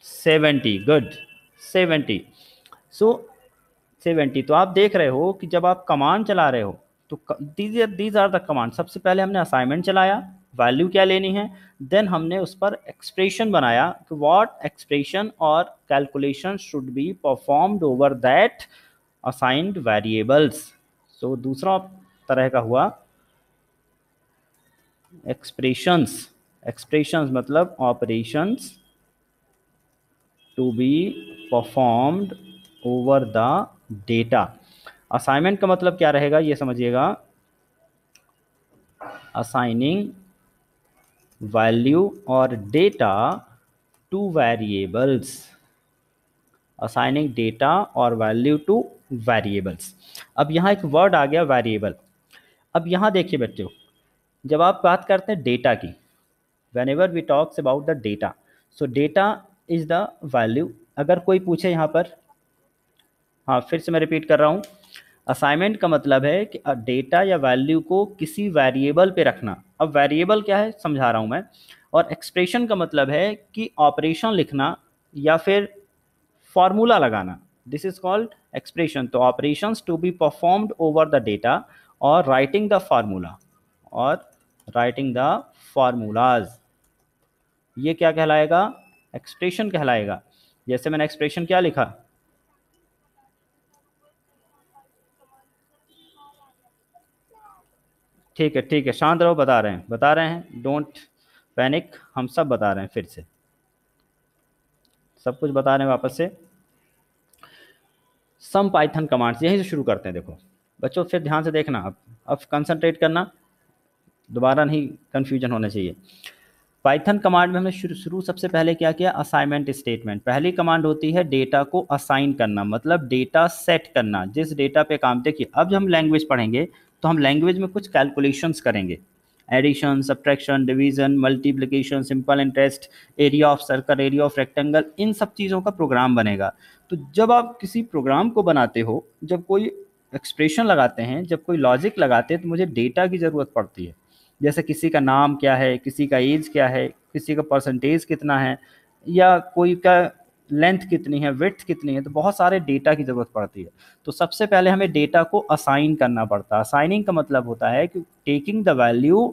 Seventy good seventy so seventy तो आप देख रहे हो कि जब आप कमांड चला रहे हो तो these these are the command सबसे पहले हमने असाइनमेंट चलाया वैल्यू क्या लेनी है? देन हमने उस पर एक्सप्रेशन बनाया कि व्हाट एक्सप्रेशन और calculation should be performed over that assigned variables so दूसरा तरह का हुआ एक्सप्रेशंस एक्सप्रेशंस मतलब operations to be performed over the data assignment का मतलब क्या रहेगा? ये समझिएगा। असाइनिंग वैल्यू और data to variables assigning data और वैल्यू टू वेरिएबल्स अब यहाँ एक वर्ड आ गया वेरिएबल अब यहाँ देखिए बच्चों, जब आप बात करते हैं डेटा की whenever we talks about the data so data is the value अगर कोई पूछे यहाँ पर हाँ फिर से मैं रिपीट कर रहा हूँ। असाइनमेंट का मतलब है कि डेटा या वैल्यू को किसी वेरिएबल पे रखना। अब वेरिएबल क्या है, समझा रहा हूँ मैं। और एक्सप्रेशन का मतलब है कि ऑपरेशन लिखना या फिर फॉर्मूला लगाना। दिस इज़ कॉल्ड एक्सप्रेशन तो operation to be performed over the data और राइटिंग द फार्मूला और राइटिंग द फार्मूलाज ये क्या कहलाएगा? एक्सप्रेशन कहलाएगा। जैसे मैंने एक्सप्रेशन क्या लिखा? ठीक है ठीक है। शांत रहो, बता रहे हैं। बता रहे हैं डोंट पैनिक हम सब बता रहे हैं फिर से। सब कुछ बता रहे हैं वापस से। सम पाइथन कमांड्स यहीं से शुरू करते हैं, देखो। बच्चों, फिर ध्यान से देखना। अब अब कंसंट्रेट करना। दोबारा नहीं कन्फ्यूज़न होना चाहिए। पाइथन कमांड में हमने शुरू शुरू सबसे पहले क्या किया? असाइनमेंट स्टेटमेंट पहली कमांड होती है डेटा को असाइन करना मतलब डेटा सेट करना। जिस डेटा पे काम, देखिए, अब जब हम लैंग्वेज पढ़ेंगे तो हम लैंग्वेज में कुछ कैलकुलेशंस करेंगे। Addition subtraction division multiplication simple interest area of circle area of rectangle इन सब चीज़ों का प्रोग्राम बनेगा। तो जब आप किसी प्रोग्राम को बनाते हो, जब कोई एक्सप्रेशन लगाते हैं, जब कोई लॉजिक लगाते हैं तो मुझे डेटा की ज़रूरत पड़ती है। जैसे किसी का नाम क्या है, किसी का एज क्या है, किसी का परसेंटेज कितना है, या कोई का लेंथ कितनी है विथ कितनी है तो बहुत सारे डेटा की ज़रूरत पड़ती है। तो सबसे पहले हमें डेटा को असाइन करना पड़ता है। असाइनिंग का मतलब होता है कि taking the value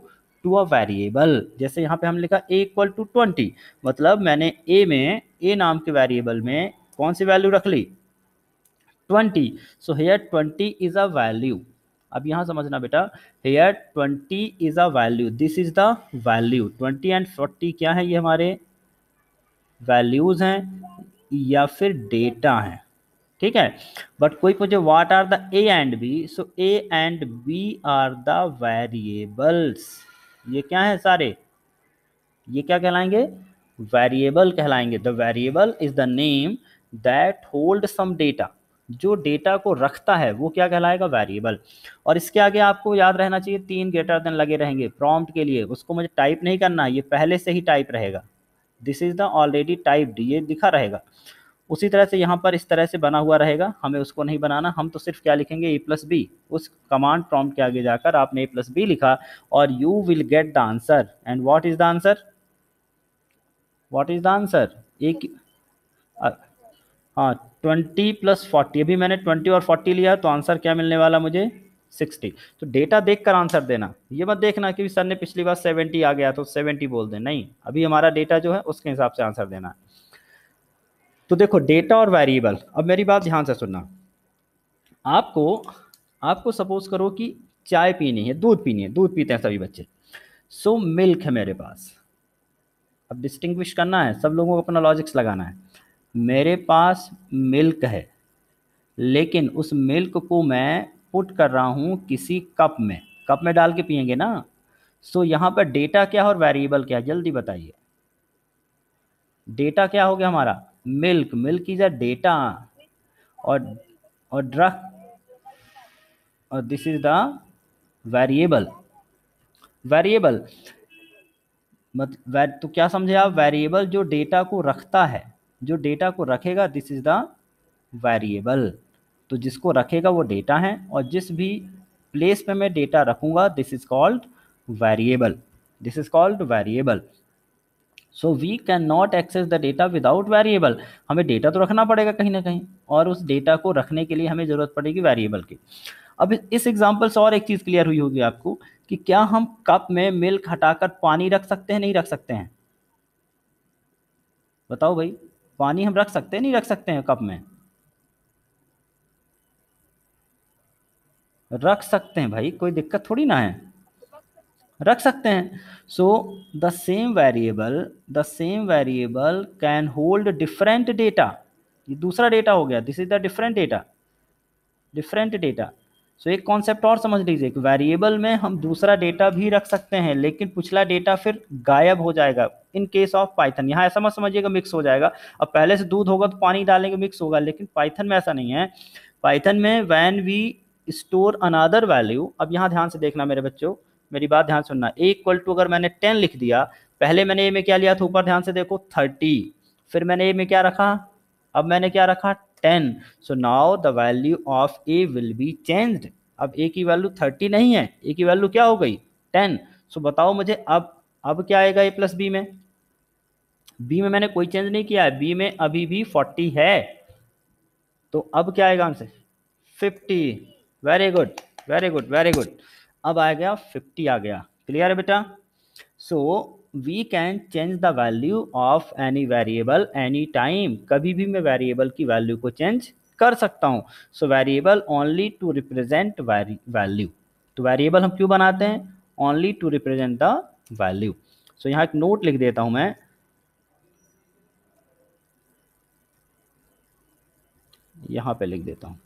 to a variable जैसे यहाँ पे हम लिखा ए इक्वल टू ट्वेंटी मतलब मैंने ए में ए नाम के वेरिएबल में कौन सी वैल्यू रख ली? Twenty so here twenty is a value अब यहाँ समझना बेटा here twenty is a value this is the value twenty and forty क्या है ये हमारे? वैल्यूज़ हैं या फिर डेटा हैं। ठीक है? बट कोई पूछे what are the a and b so a and b are the variables ये क्या है सारे? ये क्या कहलाएँगे? Variable कहलाएँगे। The variable is the name that hold some data जो डेटा को रखता है, वो क्या कहलाएगा? वेरिएबल और इसके आगे आपको याद रहना चाहिए, तीन ग्रेटर देन लगे रहेंगे। प्रॉम्प्ट के लिए, उसको मुझे टाइप नहीं करना, ये पहले से ही टाइप रहेगा। This is the already typed ये दिखा रहेगा। उसी तरह से यहाँ पर इस तरह से बना हुआ रहेगा। हमें उसको नहीं बनाना। हम तो सिर्फ़ क्या लिखेंगे? ए प्लस बी उस कमांड प्रॉम्प्ट के आगे जाकर आपने ए प्लस बी लिखा और you will get the answer and what is the answer what is the answer एक हाँ ट्वेंटी प्लस फोर्टी अभी मैंने ट्वेंटी और फोर्टी लिया तो आंसर क्या मिलने वाला मुझे? सिक्सटी। तो डेटा देख कर आंसर देना। ये मत देखना कि सर ने पिछली बार सेवेंटी आ गया तो सेवेंटी बोल दें। नहीं अभी हमारा डेटा जो है उसके हिसाब से आंसर देना है। तो देखो डेटा और वेरिएबल। अब मेरी बात ध्यान से सुनना। आपको आपको सपोज़ करो कि चाय पीनी है दूध पीनी है दूध पीते हैं सभी बच्चे। सो so, मिल्क है मेरे पास। अब डिस्टिंग्विश करना है सब लोगों को अपना लॉजिक्स लगाना है। मेरे पास मिल्क है लेकिन उस मिल्क को मैं पुट कर रहा हूँ किसी कप में। कप में डाल के पियेंगे ना? सो so, यहाँ पर डेटा क्या है और वेरिएबल क्या? है जल्दी बताइए। डेटा क्या हो गया हमारा? Milk milk is a data और और ड्रग और this is the variable variable मत तो क्या समझे आप? वेरिएबल जो डेटा को रखता है जो डेटा को रखेगा दिस इज़ द वेरिएबल तो जिसको रखेगा वो डेटा है और जिस भी प्लेस पे मैं डेटा रखूँगा this is called variable this is called variable so we can not access the data without variable हमें डेटा तो रखना पड़ेगा कहीं ना कहीं और उस डेटा को रखने के लिए हमें ज़रूरत पड़ेगी वेरिएबल की। अब इस एग्ज़ाम्पल से और एक चीज़ क्लियर हुई होगी आपको कि क्या हम कप में मिल्क हटाकर पानी रख सकते हैं, नहीं रख सकते हैं? बताओ भाई, पानी हम रख सकते हैं, नहीं रख सकते हैं कप में? रख सकते हैं भाई, कोई दिक्कत थोड़ी ना है। रख सकते हैं। So the same variable the same variable can hold different data ये दूसरा डेटा हो गया। This is the different data different data so एक कॉन्सेप्ट और समझ लीजिए। कि वेरिएबल में हम दूसरा डेटा भी रख सकते हैं, लेकिन पिछला डेटा फिर गायब हो जाएगा। इन केस ऑफ़ पाइथन यहाँ ऐसा मत समझिएगा मिक्स हो जाएगा। अब पहले से दूध होगा तो पानी डालेंगे मिक्स होगा। लेकिन पाइथन में ऐसा नहीं है। पाइथन में when we store another value, अब यहाँ ध्यान से देखना मेरे बच्चों, मेरी बात ध्यान सुनना। ए इक्वल टू अगर मैंने टेन लिख दिया, पहले मैंने ए में क्या लिया था? ऊपर ध्यान से देखो थर्टी फिर मैंने ए में क्या रखा? अब मैंने क्या रखा? Ten so now the value of a will be changed अब ए की वैल्यू थर्टी नहीं है। ए की वैल्यू क्या हो गई? टेन सो बताओ मुझे, अब अब क्या आएगा ए प्लस बी में? बी में मैंने कोई चेंज नहीं किया है। बी में अभी भी फोर्टी है। तो अब क्या आएगा answer fifty very good very good very good अब आ गया फिफ्टी आ गया. क्लियर है बेटा? So we can change the value of any variable any time कभी भी मैं वेरिएबल की वैल्यू को चेंज कर सकता हूँ. So variable only to represent value तो वेरिएबल हम क्यों बनाते हैं? Only to represent the value so यहाँ एक नोट लिख देता हूँ मैं. यहाँ पे लिख देता हूँ.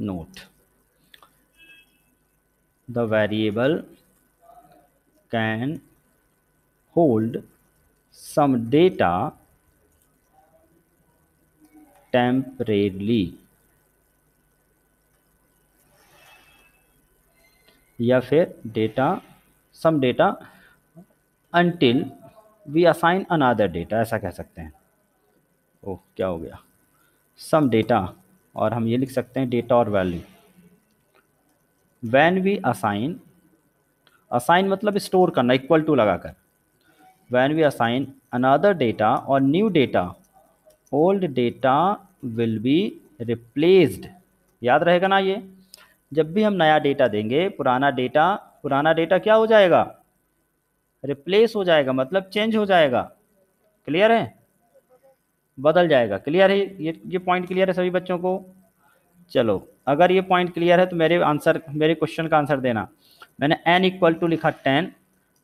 Note. The variable can hold some data temporarily. या फिर data some data until we assign another data ऐसा कह सकते हैं। ओह, क्या हो गया? सम डेटा और हम ये लिख सकते हैं डेटा और value. When we assign assign मतलब स्टोर करना इक्वल टू लगाकर। When we assign another data और new data old data will be replaced याद रहेगा ना ये? जब भी हम नया डेटा देंगे, पुराना डेटा पुराना डेटा क्या हो जाएगा? रिप्लेस हो जाएगा मतलब चेंज हो जाएगा। क्लियर है? बदल जाएगा। क्लियर है? ये ये पॉइंट क्लियर है सभी बच्चों को? चलो, अगर ये पॉइंट क्लियर है तो मेरे आंसर मेरे क्वेश्चन का आंसर देना। मैंने एन इक्वल टू लिखा टेन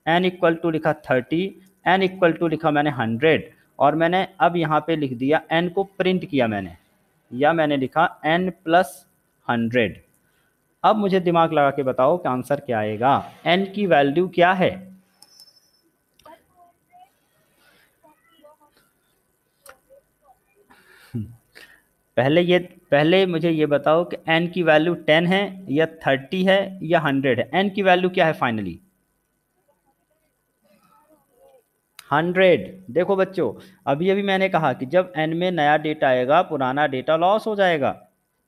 एन इक्वल टू लिखा थर्टी एन इक्वल टू लिखा मैंने हंड्रेड और मैंने अब यहाँ पे लिख दिया एन को प्रिंट किया मैंने, या मैंने लिखा एन प्लस हंड्रेड अब मुझे दिमाग लगा के बताओ कि आंसर क्या आएगा। एन की वैल्यू क्या है? पहले ये, पहले मुझे ये बताओ कि एन की वैल्यू टेन है या थर्टी है या हंड्रेड है? एन की वैल्यू क्या है फाइनली हंड्रेड देखो बच्चों, अभी अभी मैंने कहा कि जब एन में नया डेटा आएगा, पुराना डेटा लॉस हो जाएगा।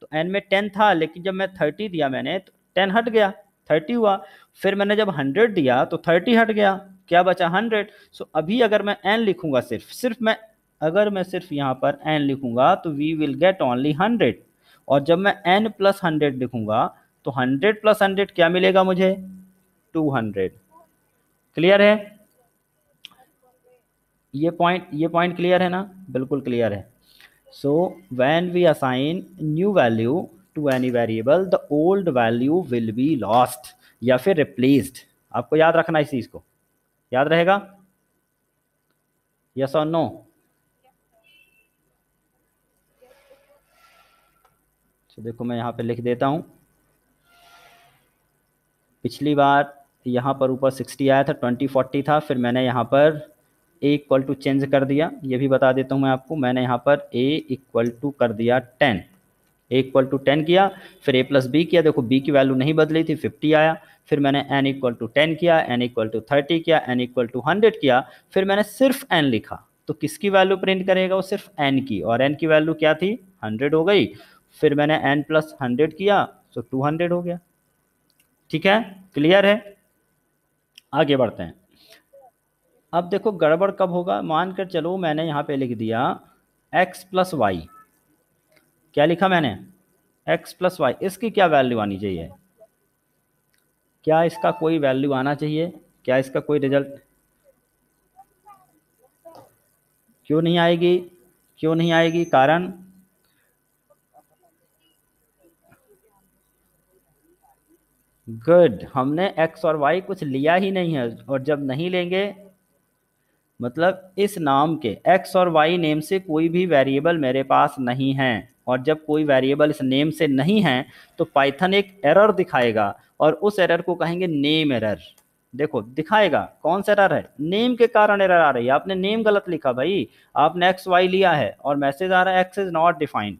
तो एन में टेन था, लेकिन जब मैं थर्टी दिया मैंने तो टेन हट गया थर्टी हुआ। फिर मैंने जब हंड्रेड दिया तो थर्टी हट गया। क्या बचा हंड्रेड सो अभी अगर मैं एन लिखूँगा सिर्फ़ सिर्फ़ मैं अगर मैं सिर्फ़ यहाँ पर एन लिखूँगा तो we will get only hundred और जब मैं एन प्लस हंड्रेड लिखूँगा तो हंड्रेड प्लस हंड्रेड क्या मिलेगा मुझे? टू हंड्रेड क्लियर है? ये पॉइंट ये पॉइंट क्लियर है ना? बिल्कुल क्लियर है. So when we assign new value to any variable the old value will be lost या फिर रिप्लेस्ड आपको याद रखना इस चीज़ को. याद रहेगा? यस और नो तो देखो मैं यहाँ पे लिख देता हूँ। पिछली बार यहाँ पर ऊपर सिक्सटी आया था ट्वेंटी फोर्टी था, फिर मैंने यहाँ पर ए इक्वल टू चेंज कर दिया। ये भी बता देता हूँ मैं आपको, मैंने यहाँ पर ए इक्वल टू कर दिया ten a equal to ten किया, फिर ए प्लस बी किया। देखो बी की वैल्यू नहीं बदली थी फिफ्टी आया। फिर मैंने एन इक्वल टू टेन किया एन इक्वल टू थर्टी किया एन इक्वल टू हंड्रेड किया। फिर मैंने सिर्फ़ एन लिखा। तो किसकी वैल्यू प्रिंट करेगा वो सिर्फ़ एन की, और एन की वैल्यू क्या थी? हंड्रेड हो गई। फिर मैंने एन प्लस हंड्रेड किया तो टू हंड्रेड हो गया। ठीक है? क्लियर है? आगे बढ़ते हैं। अब देखो, गड़बड़ कब होगा? मान कर चलो, मैंने यहाँ पे लिख दिया, x प्लस वाई क्या लिखा मैंने? x प्लस वाई इसकी क्या वैल्यू आनी चाहिए? क्या इसका कोई वैल्यू आना चाहिए? क्या इसका कोई रिज़ल्ट क्यों नहीं आएगी? क्यों नहीं आएगी? कारण? गुड हमने एक्स और वाई कुछ लिया ही नहीं है और जब नहीं लेंगे मतलब इस नाम के एक्स और वाई नेम से कोई भी वेरिएबल मेरे पास नहीं है। और जब कोई वेरिएबल इस नेम से नहीं है तो पाइथन एक एरर दिखाएगा और उस एरर को कहेंगे नेम एरर देखो, दिखाएगा। कौन सा एरर है? नेम के कारण एरर आ रही है। आपने नेम गलत लिखा भाई। आपने एक्स वाई लिया है और मैसेज आ रहा है एक्स इज़ नॉट डिफाइंड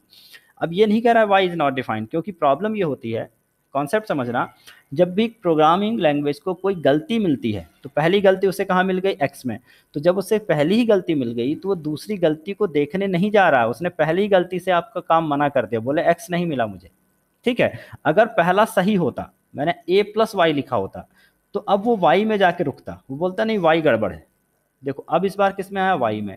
अब ये नहीं कह रहा है वाई इज़ नॉट डिफाइंड क्योंकि प्रॉब्लम ये होती है कॉन्सेप्ट समझना, जब भी प्रोग्रामिंग लैंग्वेज को कोई गलती मिलती है तो पहली गलती उसे कहाँ मिल गई? एक्स में। तो जब उसे पहली ही गलती मिल गई तो वो दूसरी गलती को देखने नहीं जा रहा। है उसने पहली गलती से आपका काम मना कर दिया। बोले एक्स नहीं मिला मुझे। ठीक है? अगर पहला सही होता, मैंने ए प्लस वाई लिखा होता तो अब वो वाई में जाके रुकता। वो बोलता, नहीं वाई गड़बड़ है। देखो, अब इस बार किसमें आया? वाई में।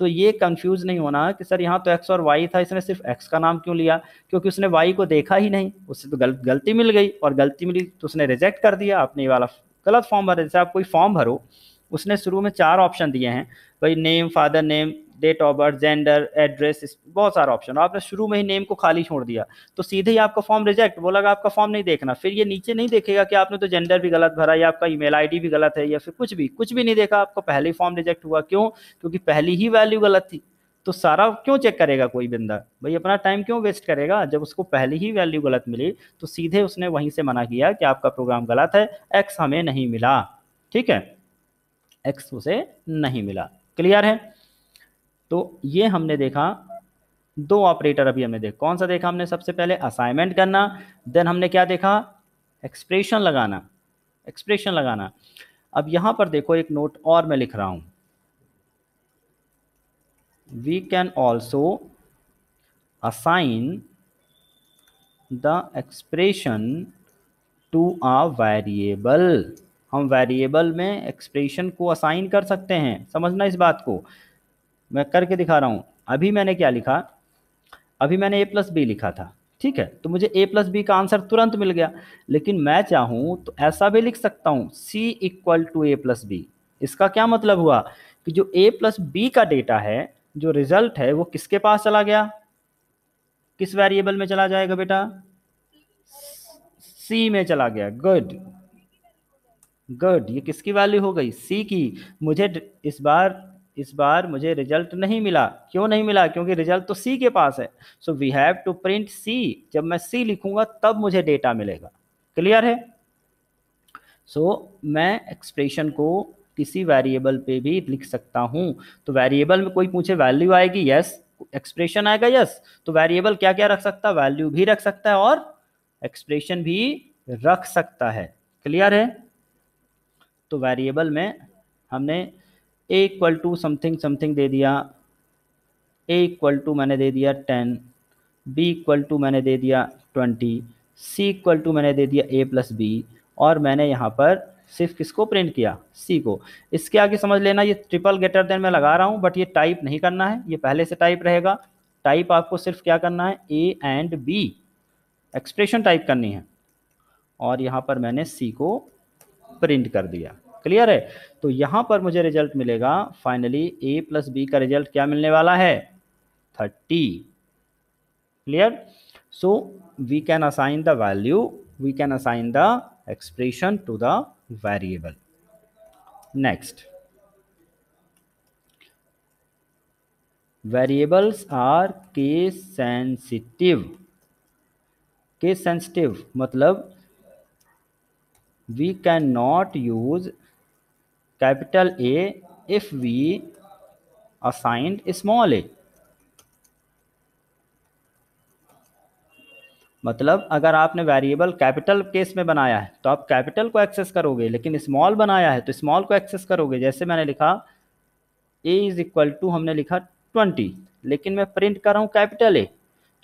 तो ये कंफ्यूज नहीं होना कि सर यहाँ तो एक्स और वाई था इसने सिर्फ़ एक्स का नाम क्यों लिया? क्योंकि उसने वाई को देखा ही नहीं। उससे तो गल, गलती मिल गई और गलती मिली तो उसने रिजेक्ट कर दिया। आपने ये वाला गलत फॉर्म भरा जैसे आप कोई फॉर्म भरो उसने शुरू में चार ऑप्शन दिए हैं। भाई name father name date of birth gender address बहुत सारा ऑप्शन आपने शुरू में ही नेम को खाली छोड़ दिया। तो सीधे ही आपका फॉर्म रिजेक्ट बोला आपका फॉर्म नहीं देखना। फिर ये नीचे नहीं देखेगा कि आपने तो जेंडर भी गलत भरा, या आपका ईमेल आईडी भी गलत है, या फिर कुछ भी कुछ भी नहीं देखा, आपका पहले फॉर्म रिजेक्ट हुआ। क्यों? क्योंकि पहली ही वैल्यू गलत थी। तो सारा क्यों चेक करेगा कोई बंदा? भाई अपना टाइम क्यों वेस्ट करेगा? जब उसको पहली ही वैल्यू गलत मिली तो सीधे उसने वहीं से मना किया कि आपका प्रोग्राम गलत है एक्स हमें नहीं मिला। ठीक है? एक्स उसे नहीं मिला। क्लियर है? तो ये हमने देखा, दो ऑपरेटर अभी हमने देखा, कौन सा देखा हमने सबसे पहले? असाइनमेंट करना देन हमने क्या देखा? एक्सप्रेशन लगाना एक्सप्रेशन लगाना। अब यहाँ पर देखो एक नोट और मैं लिख रहा हूँ। We can also assign the expression to a variable हम वेरिएबल में एक्सप्रेशन को असाइन कर सकते हैं। समझना इस बात को। मैं करके दिखा रहा हूँ। अभी मैंने क्या लिखा? अभी मैंने ए प्लस बी लिखा था। ठीक है? तो मुझे ए प्लस बी का आंसर तुरंत मिल गया। लेकिन मैं चाहूँ तो ऐसा भी लिख सकता हूँ। C equal to a plus b इसका क्या मतलब हुआ? कि जो ए प्लस बी का डेटा है, जो रिज़ल्ट है, वो किसके पास चला गया? किस वेरिएबल में चला जाएगा बेटा? सी में चला गया। गुड गुड ये किसकी वैल्यू हो गई? सी की। मुझे इस बार इस बार मुझे रिज़ल्ट नहीं मिला। क्यों नहीं मिला? क्योंकि रिज़ल्ट तो सी के पास है। So we have to print C जब मैं सी लिखूँगा तब मुझे डेटा मिलेगा। क्लियर है? सो so, मैं एक्सप्रेशन को किसी वेरिएबल पे भी लिख सकता हूँ। तो वेरिएबल में कोई पूछे वैल्यू आएगी? यस एक्सप्रेशन आएगा? यस तो वेरिएबल क्या क्या रख सकता? है वैल्यू भी रख सकता है और एक्सप्रेशन भी रख सकता है। क्लियर है? तो वेरिएबल में हमने a equal to something something दे दिया। ए इक्वल टू मैंने दे दिया टेन बी इक्वल टू मैंने दे दिया ट्वेंटी सी इक्वल टू मैंने दे दिया ए प्लस बी और मैंने यहाँ पर सिर्फ़ किसको प्रिंट किया? सी को। इसके आगे समझ लेना, ये ट्रिपल गेटर देन मैं लगा रहा हूँ बट ये टाइप नहीं करना है, ये पहले से टाइप रहेगा। टाइप आपको सिर्फ़ क्या करना है? A and b expression type करनी है। और यहाँ पर मैंने सी को प्रिंट कर दिया। क्लियर है? तो यहाँ पर मुझे रिज़ल्ट मिलेगा। फाइनली ए प्लस बी का रिज़ल्ट क्या मिलने वाला है? Thirty. Clear so we can assign the value we can assign the expression to the variable next variables are case sensitive case sensitive मतलब can not use capital A if we assigned small a. मतलब अगर आपने वेरिएबल कैपिटल केस में बनाया है तो आप कैपिटल को एक्सेस करोगे, लेकिन स्मॉल बनाया है तो स्मॉल को एक्सेस करोगे। जैसे मैंने लिखा ए इज़ इक्वल टू हमने लिखा ट्वेंटी लेकिन मैं प्रिंट कर रहा हूँ कैपिटल ए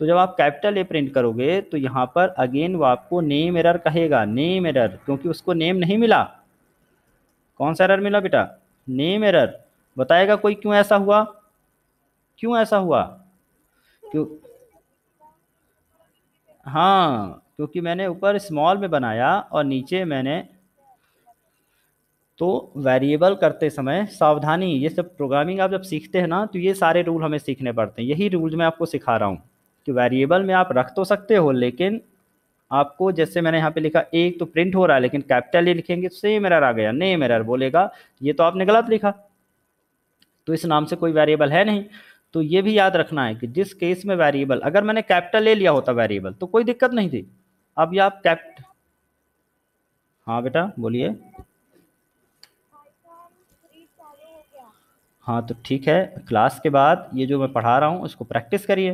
तो जब आप कैपिटल ए प्रिंट करोगे तो यहाँ पर अगेन वो आपको नेम एरर कहेगा। नेम एरर क्योंकि उसको नेम नहीं मिला। कौन सा एरर मिला बेटा? नेम एरर बताएगा कोई क्यों ऐसा हुआ? क्यों ऐसा हुआ? क्यों? हाँ क्योंकि मैंने ऊपर स्मॉल में बनाया और नीचे मैंने तो वेरिएबल करते समय सावधानी, ये सब प्रोग्रामिंग आप जब सीखते हैं ना तो ये सारे रूल हमें सीखने पड़ते हैं। यही रूल मैं आपको सिखा रहा हूँ। कि वेरिएबल में आप रख तो सकते हो, लेकिन आपको जैसे मैंने यहाँ पे लिखा, एक तो प्रिंट हो रहा है, लेकिन कैपिटल ये लिखेंगे तो सेम एरर आ गया। नेम एरर बोलेगा, ये तो आपने गलत लिखा। तो इस नाम से कोई वेरिएबल है नहीं। तो ये भी याद रखना है कि जिस केस में वेरिएबल अगर मैंने कैपिटल ले लिया होता वेरिएबल तो कोई दिक्कत नहीं थी। अब ये आप कैप्ट हाँ बेटा, बोलिए। हाँ तो ठीक है क्लास के बाद ये जो मैं पढ़ा रहा हूँ उसको प्रैक्टिस करिए।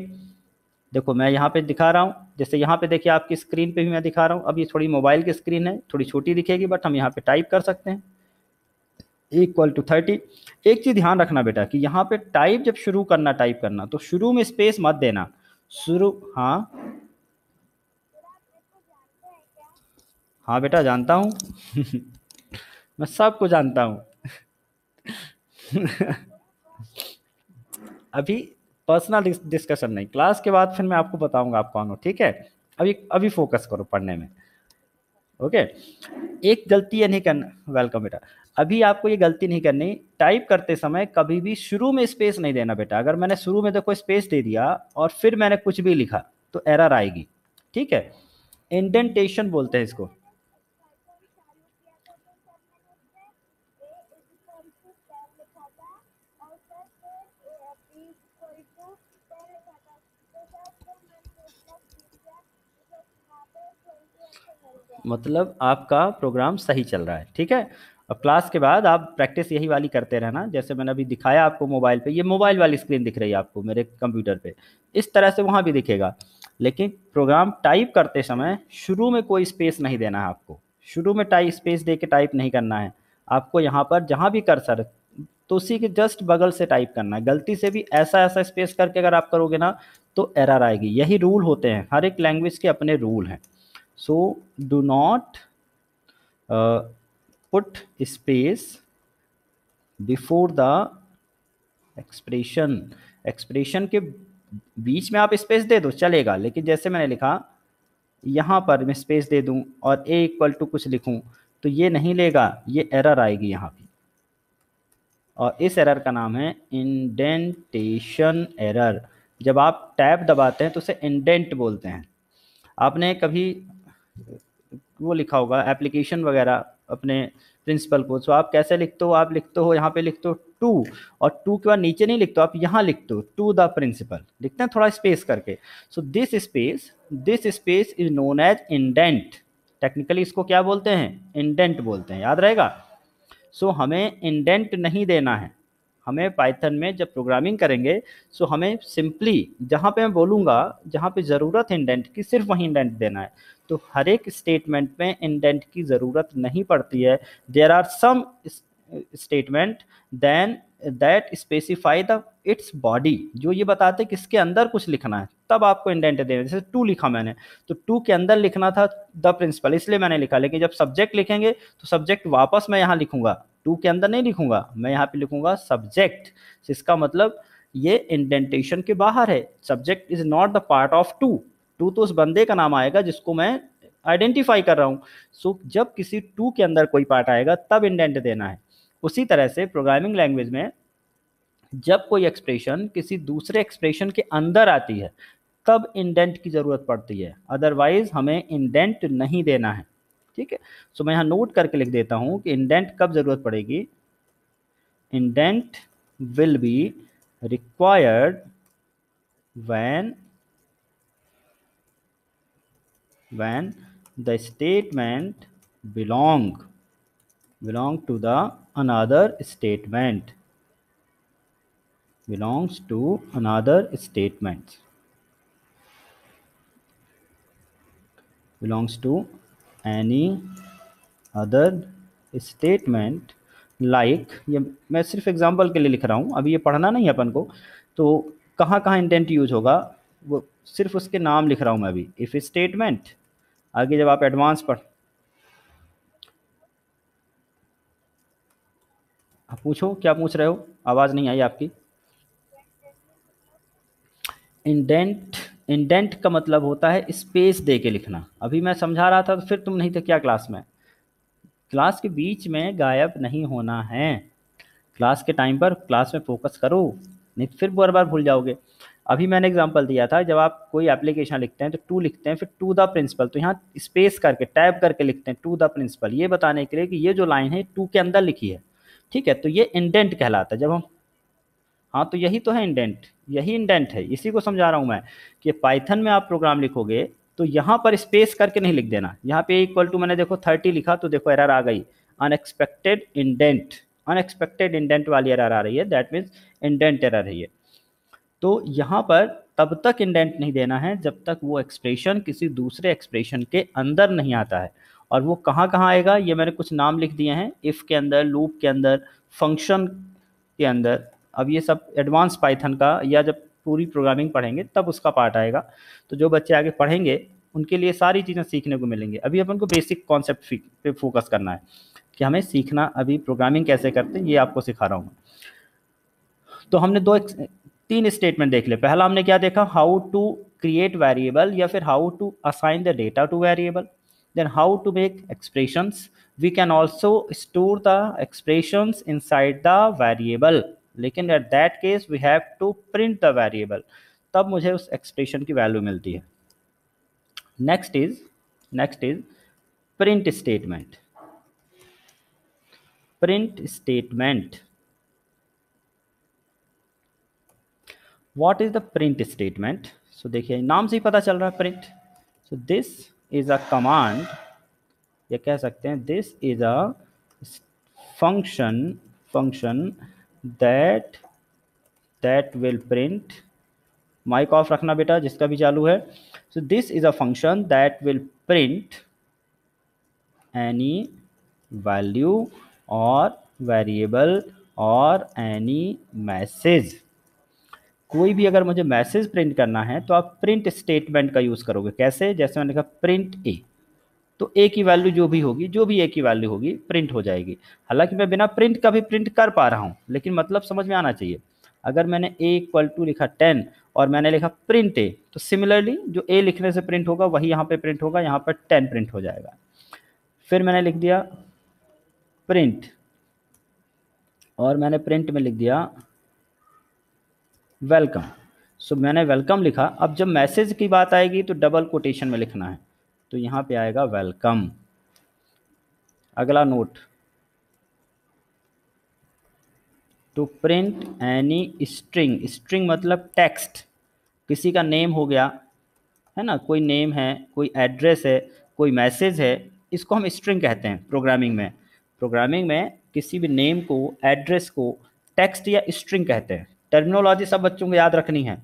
देखो मैं यहाँ पे दिखा रहा हूँ, जैसे यहाँ पे देखिए आपकी स्क्रीन पे भी मैं दिखा रहा हूँ अब ये थोड़ी मोबाइल की स्क्रीन है, थोड़ी छोटी दिखेगी बट हम यहाँ पे टाइप कर सकते हैं। इक्वल टू थर्टी एक चीज़ ध्यान रखना बेटा, कि यहाँ पे टाइप जब शुरू करना टाइप करना तो शुरू में स्पेस मत देना। शुरू हाँ। हाँ बेटा, जानता हूँ। मैं सबको जानता हूँ। अभी पर्सनल डिस्कशन नहीं। क्लास के बाद फिर मैं आपको बताऊँगा आप कौन हो, ठीक है? अभी अभी फोकस करो पढ़ने में। ओके एक गलती ये नहीं करना वेलकम बेटा। अभी आपको ये गलती नहीं करनी टाइप करते समय कभी भी शुरू में स्पेस नहीं देना बेटा। अगर मैंने शुरू में देखो स्पेस दे दिया और फिर मैंने कुछ भी लिखा तो एरर आएगी, ठीक है? इंडेंटेशन बोलते हैं इसको। मतलब आपका प्रोग्राम सही चल रहा है, ठीक है? अब क्लास के बाद आप प्रैक्टिस यही वाली करते रहना, जैसे मैंने अभी दिखाया आपको मोबाइल पे, ये मोबाइल वाली स्क्रीन दिख रही है आपको मेरे कंप्यूटर पे, इस तरह से वहाँ भी दिखेगा। लेकिन प्रोग्राम टाइप करते समय शुरू में कोई स्पेस नहीं देना है आपको, शुरू में टाइप स्पेस दे के टाइप नहीं करना है, आपको यहाँ पर जहाँ भी कर सर तो उसी के जस्ट बगल से टाइप करना है, गलती से भी ऐसा ऐसा स्पेस करके अगर आप करोगे ना तो एरर आएगी, यही रूल होते हैं, हर एक लैंग्वेज के अपने रूल हैं। So do not uh, put space before the expression expression के बीच में आप स्पेस दे दो चलेगा। लेकिन जैसे मैंने लिखा यहाँ पर मैं स्पेस दे दूँ और ए इक्वल टू कुछ लिखूँ तो ये नहीं लेगा ये एरर आएगी यहाँ पे। और इस एरर का नाम है इंडेंटेशन एरर जब आप टैब दबाते हैं तो उसे इंडेंट बोलते हैं। आपने कभी वो लिखा होगा एप्लीकेशन वगैरह अपने प्रिंसिपल को। तो आप कैसे लिखते हो? आप लिखते हो यहाँ पे लिखते हो टू और टू के बाद नीचे नहीं लिखते हो आप यहाँ लिखते हो टू द प्रिंसिपल लिखते हैं थोड़ा स्पेस करके। So this space this space is known as indent technically इसको क्या बोलते हैं? इंडेंट बोलते हैं। याद रहेगा? सो so, हमें इंडेंट नहीं देना है। हमें पाइथन में जब प्रोग्रामिंग करेंगे सो हमें सिंपली जहाँ पे मैं बोलूँगा जहाँ पे ज़रूरत है इंडेंट की सिर्फ़ वहीं इंडेंट देना है। तो हर एक स्टेटमेंट में इंडेंट की ज़रूरत नहीं पड़ती है। There are some statement then that specify the its body जो ये बताते किसके अंदर कुछ लिखना है, तब आपको इंडेंट देना। जैसे टू लिखा मैंने तो टू के अंदर लिखना था द प्रिंसिपल इसलिए मैंने लिखा। लेकिन जब सब्जेक्ट लिखेंगे तो सब्जेक्ट वापस मैं यहाँ लिखूँगा। टू के अंदर नहीं लिखूँगा, मैं यहाँ पे लिखूँगा सब्जेक्ट इसका मतलब ये इंडेंटेशन के बाहर है। Subject is not the part of to to तो उस बंदे का नाम आएगा जिसको मैं आइडेंटिफाई कर रहा हूँ। सो so, जब किसी टू के अंदर कोई पार्ट आएगा तब इंडेंट देना है। उसी तरह से प्रोग्रामिंग लैंग्वेज में जब कोई एक्सप्रेशन किसी दूसरे एक्सप्रेशन के अंदर आती है तब इंडेंट की ज़रूरत पड़ती है। अदरवाइज़ हमें इंडेंट नहीं देना है। ठीक है? सो मैं यहाँ नोट करके लिख देता हूँ कि इंडेंट कब ज़रूरत पड़ेगी। Indent will be required when when the statement belong belong to the another statement belongs to another statement belongs to any other statement like like, ये मैं सिर्फ़ एग्जांपल के लिए लिख रहा हूँ अभी ये पढ़ना नहीं है अपन को तो कहाँ कहाँ इंटेंट यूज़ होगा वो सिर्फ़ उसके नाम लिख रहा हूँ मैं अभी इफ़ स्टेटमेंट आगे जब आप एडवांस पढ़ आप पूछो, क्या पूछ रहे हो? आवाज़ नहीं आई आपकी। इंडेंट इंडेंट का मतलब होता है स्पेस दे के लिखना। अभी मैं समझा रहा था तो फिर तुम नहीं थे क्या क्लास में? क्लास के बीच में गायब नहीं होना है। क्लास के टाइम पर क्लास में फोकस करो, नहीं तो फिर बार बार भूल जाओगे। अभी मैंने एग्जांपल दिया था, जब आप कोई एप्लीकेशन लिखते हैं तो टू लिखते हैं, फिर टू द प्रिंसिपल तो यहाँ स्पेस करके टैब करके लिखते हैं टू द प्रिंसिपल ये बताने के लिए कि ये जो लाइन है टू के अंदर लिखी है। ठीक है तो ये इंडेंट कहलाता है। जब हम हाँ तो यही तो है इंडेंट यही इंडेंट है। इसी को समझा रहा हूँ मैं कि पाइथन में आप प्रोग्राम लिखोगे तो यहाँ पर स्पेस करके नहीं लिख देना। यहाँ पे इक्वल टू मैंने देखो थर्टी लिखा तो देखो एरर आ गई। अनएक्सपेक्टेड इंडेंट अनएक्सपेक्टेड इंडेंट वाली एरर आ रही है। दैट मीन्स इंडेंट एरर है ये। तो यहाँ पर तब तक इंडेंट नहीं देना है जब तक वो एक्सप्रेशन किसी दूसरे एक्सप्रेशन के अंदर नहीं आता है। और वो कहाँ कहाँ आएगा? ये मैंने कुछ नाम लिख दिए हैं इफ़ के अंदर लूप के अंदर फ़ंक्शन के अंदर। अब ये सब एडवांस पाइथन का या जब पूरी प्रोग्रामिंग पढ़ेंगे तब उसका पार्ट आएगा। तो जो बच्चे आगे पढ़ेंगे, उनके लिए सारी चीज़ें सीखने को मिलेंगे। अभी अपन को बेसिक कॉन्सेप्ट पे फोकस करना है कि हमें सीखना अभी प्रोग्रामिंग कैसे करते हैं, ये आपको सिखा रहा हूँ। तो हमने दो तीन स्टेटमेंट देख ले। पहला हमने क्या देखा? हाउ टू क्रिएट वेरिएबल या फिर how to assign the data to variable then how to make expressions we can also store the expressions inside the variable लेकिन at that case we have to print the variable तब मुझे उस एक्सप्रेशन की वैल्यू मिलती है। Next is next is print statement print statement what is the print statement so देखिए, नाम से ही पता चल रहा है print so this is a command या कह सकते हैं this is a function function that that will print mic off रखना बेटा, जिसका भी चालू है. So this is a function that will print any value और वेरिएबल और एनी मैसेज कोई भी अगर मुझे मैसेज प्रिंट करना है तो आप प्रिंट स्टेटमेंट का यूज़ करोगे। कैसे? जैसे मैंने कहा, प्रिंट ए। तो ए की वैल्यू जो भी होगी, जो भी ए की वैल्यू होगी, प्रिंट हो जाएगी। हालाँकि मैं बिना प्रिंट का भी प्रिंट कर पा रहा हूँ, लेकिन मतलब समझ में आना चाहिए। अगर मैंने ए इक्वल टू लिखा टेन और मैंने लिखा प्रिंट ए तो सिमिलरली जो ए लिखने से प्रिंट होगा, वही यहाँ पे प्रिंट होगा, यहाँ पर टेन प्रिंट हो जाएगा। फिर मैंने लिख दिया प्रिंट और मैंने प्रिंट में लिख दिया वेलकम सो मैंने वेलकम लिखा। अब जब मैसेज की बात आएगी तो डबल कोटेशन में लिखना है। तो यहाँ पे आएगा वेलकम अगला note to print any string string मतलब टेक्स्ट किसी का नेम हो गया, है ना? कोई नेम है, कोई एड्रेस है, कोई मैसेज है, इसको हम स्ट्रिंग कहते हैं प्रोग्रामिंग में। प्रोग्रामिंग में किसी भी नेम को एड्रेस को टेक्स्ट या स्ट्रिंग कहते हैं। टर्मिनोलॉजी सब बच्चों को याद रखनी है।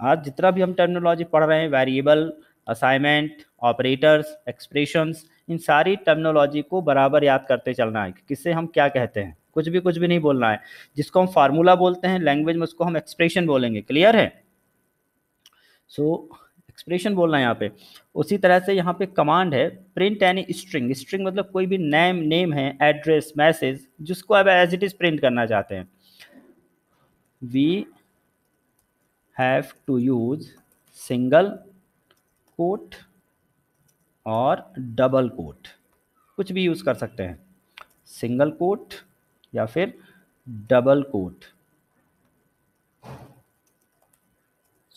आज जितना भी हम टर्मिनोलॉजी पढ़ रहे हैं वेरिएबल असाइनमेंट ऑपरेटर्स एक्सप्रेशंस इन सारी टर्मिनोलॉजी को बराबर याद करते चलना है किससे हम क्या कहते हैं। कुछ भी कुछ भी नहीं बोलना है। जिसको हम फार्मूला बोलते हैं लैंग्वेज में उसको हम एक्सप्रेशन बोलेंगे। क्लियर है? सो so, एक्सप्रेशन बोलना है यहाँ पे। उसी तरह से यहाँ पे कमांड है प्रिंट एनी स्ट्रिंग स्ट्रिंग मतलब कोई भी नेम नेम है एड्रेस मैसेज जिसको अब एज इट इज़ प्रिंट करना चाहते हैं। We have to use single quote और डबल कोट कुछ भी यूज़ कर सकते हैं। सिंगल कोट या फिर डबल कोट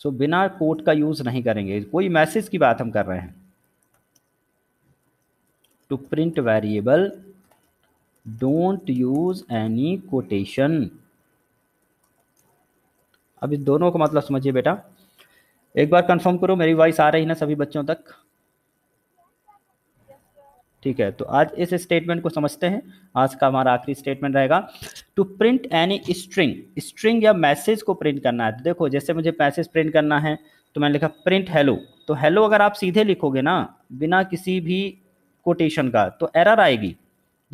सो बिना कोट का यूज़ नहीं करेंगे। कोई मैसेज की बात हम कर रहे हैं। To print variable don't use any quotation अब इस दोनों का मतलब समझिए बेटा। एक बार कंफर्म करो, मेरी वॉइस आ रही ना सभी बच्चों तक? ठीक है तो आज इस स्टेटमेंट को समझते हैं। आज का हमारा आखिरी स्टेटमेंट रहेगा। To print any string string या मैसेज को प्रिंट करना है। तो देखो, जैसे मुझे मैसेज प्रिंट करना है तो मैंने लिखा प्रिंट हेलो तो हेलो अगर आप सीधे लिखोगे ना, बिना किसी भी कोटेशन का तो एरर आएगी।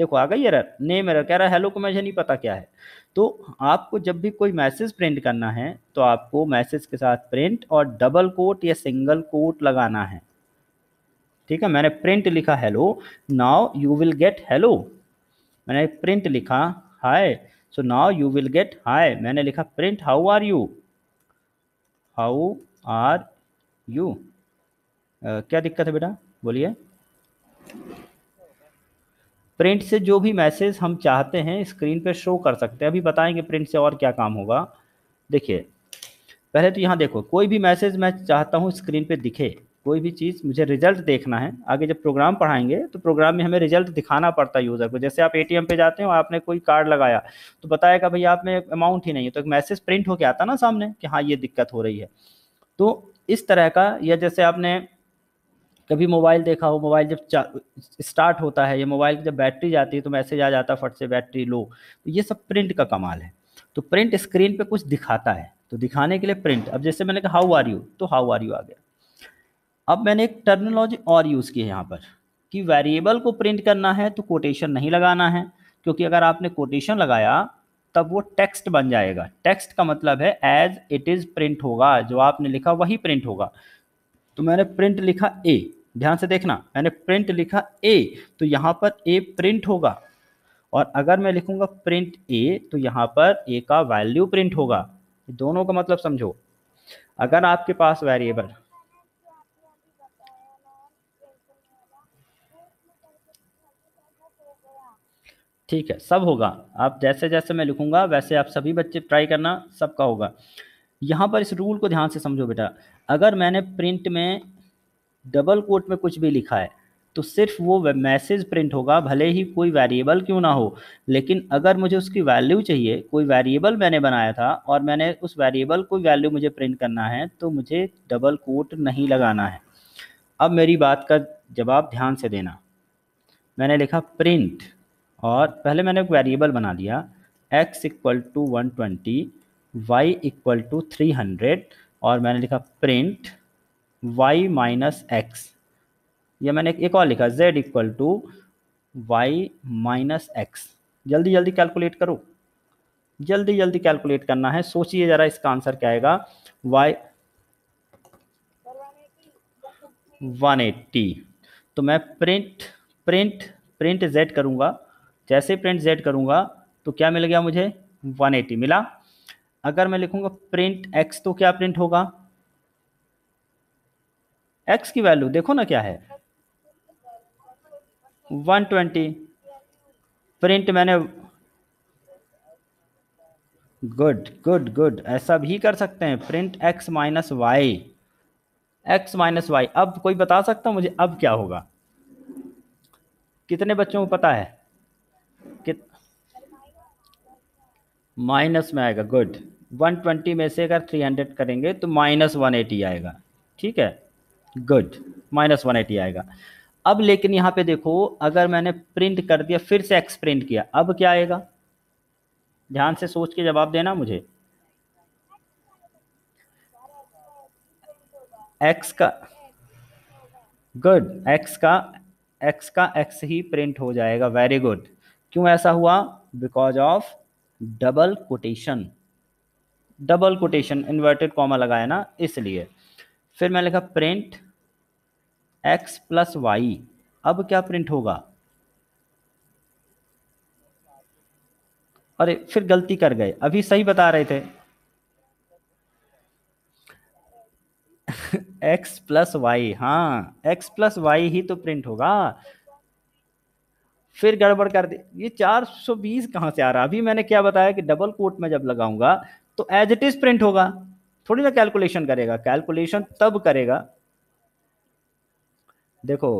देखो, आ गई एरर नेम एरर कह रहा है हेलो को मुझे नहीं पता क्या है। तो आपको जब भी कोई मैसेज प्रिंट करना है तो आपको मैसेज के साथ प्रिंट और डबल कोट या सिंगल कोट लगाना है। ठीक है, मैंने प्रिंट लिखा hello now you will get hello मैंने प्रिंट लिखा hi so now you will get hi मैंने लिखा print how are you how are you क्या दिक्कत है बेटा? बोलिए। प्रिंट से जो भी मैसेज हम चाहते हैं, स्क्रीन पे शो कर सकते हैं। अभी बताएँगे प्रिंट से और क्या काम होगा। देखिए, पहले तो यहाँ देखो, कोई भी मैसेज मैं चाहता हूँ स्क्रीन पे दिखे, कोई भी चीज़, मुझे रिज़ल्ट देखना है। आगे जब प्रोग्राम पढ़ाएँगे तो प्रोग्राम में हमें रिज़ल्ट दिखाना पड़ता है यूज़र को। जैसे आप एटीएम पे जाते हो, आपने कोई कार्ड लगाया तो बताएगा, भाई, आप में अमाउंट ही नहीं है। तो एक मैसेज प्रिंट होकर आता ना सामने, कि हाँ ये दिक्कत हो रही है। तो इस तरह का, या जैसे आपने कभी मोबाइल देखा हो, मोबाइल जब स्टार्ट होता है या मोबाइल की जब बैटरी जाती है तो मैसेज आ जाता है, फट से बैटरी लो। तो ये सब प्रिंट का कमाल है। तो प्रिंट स्क्रीन पे कुछ दिखाता है। तो दिखाने के लिए प्रिंट। अब जैसे मैंने कहा हाउ आर यू तो हाउ आर यू आ गया। अब मैंने एक टर्मिनोलॉजी और यूज़ की है यहाँ पर कि वेरिएबल को प्रिंट करना है तो कोटेशन नहीं लगाना है, क्योंकि अगर आपने कोटेशन लगाया, तब वो टेक्स्ट बन जाएगा। टेक्स्ट का मतलब है एज इट इज़ प्रिंट होगा, जो आपने लिखा वही प्रिंट होगा। तो मैंने प्रिंट लिखा ए ध्यान से देखना, मैंने प्रिंट लिखा ए तो यहाँ पर ए प्रिंट होगा। और अगर मैं लिखूँगा प्रिंट ए तो यहाँ पर ए का वैल्यू प्रिंट होगा। दोनों का मतलब समझो। अगर आपके पास वेरिएबल ठीक है, सब होगा। आप जैसे जैसे मैं लिखूँगा, वैसे आप सभी बच्चे ट्राई करना, सबका होगा। यहाँ पर इस रूल को ध्यान से समझो बेटा। अगर मैंने प्रिंट में डबल कोट में कुछ भी लिखा है तो सिर्फ़ वो मैसेज प्रिंट होगा, भले ही कोई वेरिएबल क्यों ना हो। लेकिन अगर मुझे उसकी वैल्यू चाहिए, कोई वेरिएबल मैंने बनाया था और मैंने उस वेरिएबल को वैल्यू मुझे प्रिंट करना है तो मुझे डबल कोट नहीं लगाना है। अब मेरी बात का जवाब ध्यान से देना। मैंने लिखा प्रिंट और पहले मैंने एक वेरिएबल बना लिया x equal to one twenty y equal to three hundred और मैंने लिखा प्रिंट y माइनस एक्स या मैंने एक और लिखा z equal to y minus x जल्दी जल्दी कैलकुलेट करो। जल्दी जल्दी कैलकुलेट करना है। सोचिए ज़रा इसका आंसर क्या आएगा। y वन एट्टी तो मैं प्रिंट प्रिंट प्रिंट जेड करूँगा। जैसे प्रिंट जेड करूँगा तो क्या मिल गया मुझे? 180 मिला। अगर मैं लिखूँगा प्रिंट एक्स तो क्या प्रिंट होगा? X की वैल्यू देखो ना क्या है। 120 प्रिंट मैंने गुड गुड गुड ऐसा भी कर सकते हैं। Print x minus y x minus y अब कोई बता सकता मुझे अब क्या होगा? कितने बच्चों को पता है? माइनस में आएगा गुड 120 में से अगर 300 करेंगे तो माइनस वन आएगा, ठीक है? गुड माइनस वन एटी आएगा। अब लेकिन यहाँ पे देखो, अगर मैंने प्रिंट कर दिया, फिर से एक्स प्रिंट किया, अब क्या आएगा? ध्यान से सोच के जवाब देना मुझे। एक्स का गुड एक्स का एक्स का एक्स ही प्रिंट हो जाएगा। वेरी गुड क्यों ऐसा हुआ? Because of double quotation double quotation inverted comma लगाया ना, इसलिए। फिर मैं लिखा प्रिंट एक्स प्लस वाई अब क्या प्रिंट होगा? अरे, फिर गलती कर गए। अभी सही बता रहे थे। एक्स प्लस वाई हाँ एक्स प्लस वाई ही तो प्रिंट होगा। फिर गड़बड़ कर दे। ये 420 कहाँ से आ रहा? अभी मैंने क्या बताया कि डबल कोट में जब लगाऊँगा तो एज इट इज़ प्रिंट होगा। थोड़ी ना कैलकुलेशन करेगा। कैलकुलेशन तब करेगा। देखो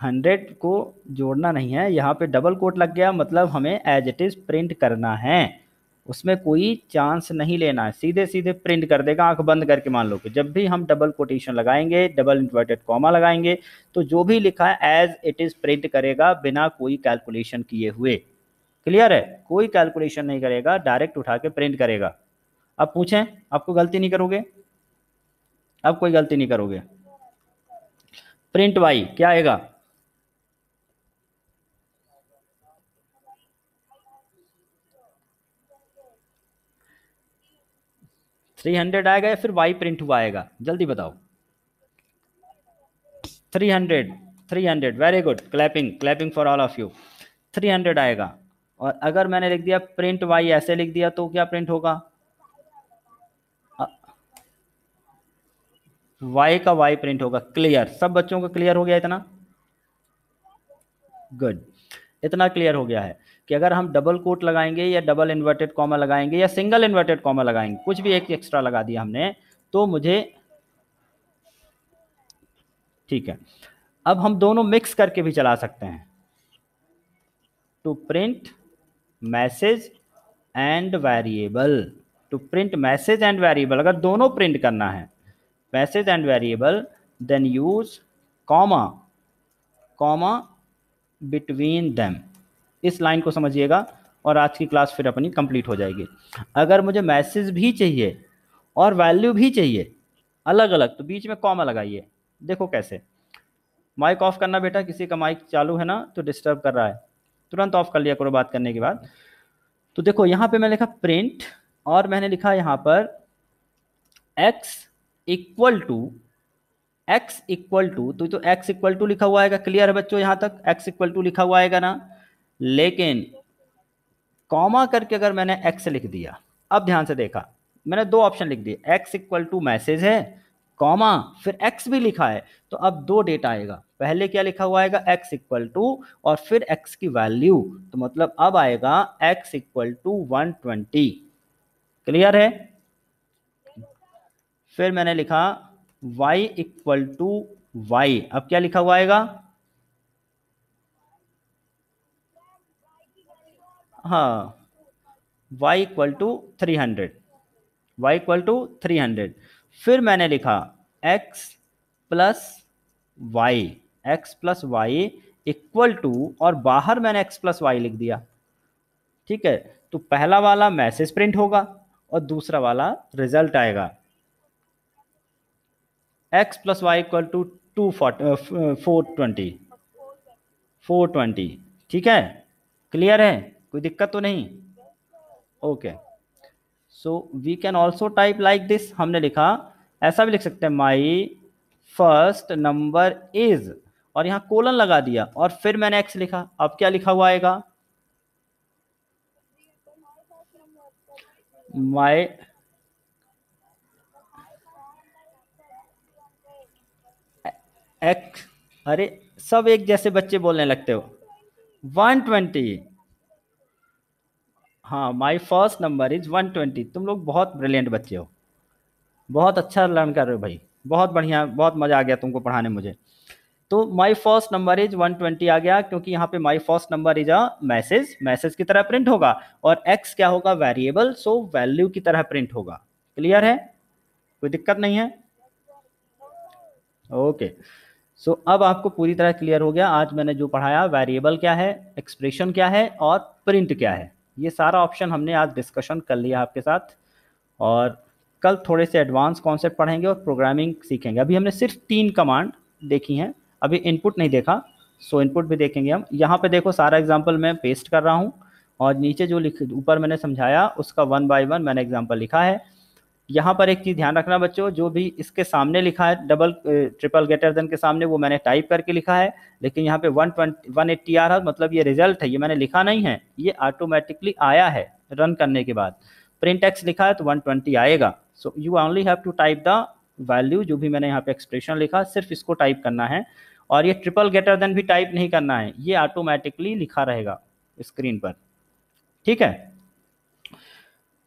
हंड्रेड को जोड़ना नहीं है, यहाँ पे डबल कोट लग गया मतलब हमें एज इट इज़ प्रिंट करना है। उसमें कोई चांस नहीं लेना है। सीधे सीधे प्रिंट कर देगा, आँख बंद करके मान लो कि जब भी हम डबल कोटेशन लगाएँगे डबल इन्वर्टेड कॉमा लगाएँगे तो जो भी लिखा है एज इट इज़ प्रिंट करेगा बिना कोई कैलकुलेशन किए हुए। क्लियर है? कोई कैलकुलेशन नहीं करेगा डायरेक्ट उठा के प्रिंट करेगा। अब पूछें, आपको गलती नहीं करोगे? अब कोई गलती नहीं करोगे। प्रिंट वाई, क्या आएगा? थ्री हंड्रेड आएगा या फिर वाई प्रिंट हुआ आएगा? जल्दी बताओ। Three hundred three hundred very good clapping clapping for all of you three hundred आएगा। और अगर मैंने लिख दिया प्रिंट वाई ऐसे लिख दिया तो क्या प्रिंट होगा? वाई का वाई प्रिंट होगा क्लियर सब बच्चों का क्लियर हो गया इतना? गुड इतना क्लियर हो गया है कि अगर हम डबल कोट लगाएँगे या डबल इन्वर्टेड कॉमा लगाएँगे या सिंगल इन्वर्टेड कॉमा लगाएँगे, कुछ भी एक एक्स्ट्रा लगा दिया हमने तो मुझे ठीक है। अब हम दोनों मिक्स करके भी चला सकते हैं। To print message and variable to print message and variable अगर दोनों प्रिंट करना है message and variable then use comma comma between them इस लाइन को समझिएगा और आज की क्लास फिर अपनी कंप्लीट हो जाएगी। अगर मुझे मैसेज भी चाहिए और वैल्यू भी चाहिए अलग अलग तो बीच में कॉमा लगाइए। देखो कैसे। माइक ऑफ़ करना बेटा, किसी का माइक चालू है ना तो डिस्टर्ब कर रहा है। तुरंत ऑफ़ कर लिया करो बात करने के बाद। तो देखो, यहाँ पे मैं लिखा प्रिंट और मैंने लिखा यहाँ पर x equal to x equal to तो तो x इक्वल टू लिखा हुआ आएगा। क्लियर है बच्चों यहाँ तक? एक्स इक्वल टू लिखा हुआ आएगा ना? लेकिन कॉमा करके अगर मैंने एक्स लिख दिया, अब ध्यान से देखा, मैंने दो ऑप्शन लिख दिए एक्स इक्वल टू मैसेज है कॉमा फिर एक्स भी लिखा है तो अब दो डेटा आएगा। पहले क्या लिखा हुआ आएगा? एक्स इक्वल टू और फिर एक्स की वैल्यू तो मतलब अब आएगा x equal to one twenty clear है? फिर मैंने लिखा y इक्वल टू वाई अब क्या लिखा हुआ आएगा? हाँ y equal to three hundred y equal to three hundred फिर मैंने लिखा x plus y x plus y equal to और बाहर मैंने x प्लस वाई लिख दिया। ठीक है? तो पहला वाला मैसेज प्रिंट होगा और दूसरा वाला रिज़ल्ट आएगा। X plus y equal to two four twenty four twenty ठीक है? क्लियर है? कोई दिक्कत तो नहीं? Okay so we can also type like this हमने लिखा, ऐसा भी लिख सकते हैं माई फ़र्स्ट नंबर इज़ और यहाँ कोलन लगा दिया, और फिर मैंने एक्स लिखा। अब क्या लिखा हुआ आएगा? माई एक्स अरे, सब एक जैसे बच्चे बोलने लगते हो। One twenty. हाँ my first number is one twenty. तुम लोग बहुत ब्रिलियंट बच्चे हो। बहुत अच्छा लर्न कर रहे हो भाई। बहुत बढ़िया, बहुत मज़ा आ गया तुमको पढ़ाने मुझे। तो माई फ़र्स्ट नंबर इज़ 120 आ गया, क्योंकि यहाँ पे my first number is a message message की तरह प्रिंट होगा। और एक्स क्या होगा? वेरिएबल सो वैल्यू की तरह प्रिंट होगा। क्लियर है? कोई दिक्कत नहीं है? Okay okay. सो so, अब आपको पूरी तरह क्लियर हो गया। आज मैंने जो पढ़ाया वेरिएबल क्या है एक्सप्रेशन क्या है और प्रिंट क्या है। ये सारा ऑप्शन हमने आज डिस्कशन कर लिया आपके साथ। और कल थोड़े से एडवांस कॉन्सेप्ट पढ़ेंगे और प्रोग्रामिंग सीखेंगे। अभी हमने सिर्फ़ तीन कमांड देखी हैं। अभी इनपुट नहीं देखा सो इनपुट भी देखेंगे हम। यहाँ पे देखो सारा एग्ज़ाम्पल मैं पेस्ट कर रहा हूँ। और नीचे जो लिख ऊपर मैंने समझाया उसका वन बाय वन मैंने एग्ज़ाम्पल लिखा है। यहाँ पर एक चीज़ ध्यान रखना बच्चों, जो भी इसके सामने लिखा है डबल ट्रिपल गेटर देन के सामने, वो मैंने टाइप करके लिखा है। लेकिन यहाँ पे वन ट्वेंटी वन एट्टी आ रहा मतलब ये रिज़ल्ट है, ये मैंने लिखा नहीं है, ये ऑटोमेटिकली आया है रन करने के बाद। प्रिंट एक्स लिखा है तो वन ट्वेंटी आएगा। So you only have to type the value जो भी मैंने यहाँ पे एक्सप्रेशन लिखा, सिर्फ़ इसको टाइप करना है। और ये ट्रिपल गेटर देन भी टाइप नहीं करना है, ये ऑटोमेटिकली लिखा रहेगा स्क्रीन पर। ठीक है?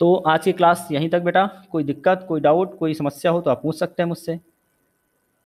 तो आज की क्लास यहीं तक बेटा। कोई दिक्कत, कोई डाउट, कोई समस्या हो तो आप पूछ सकते हैं मुझसे।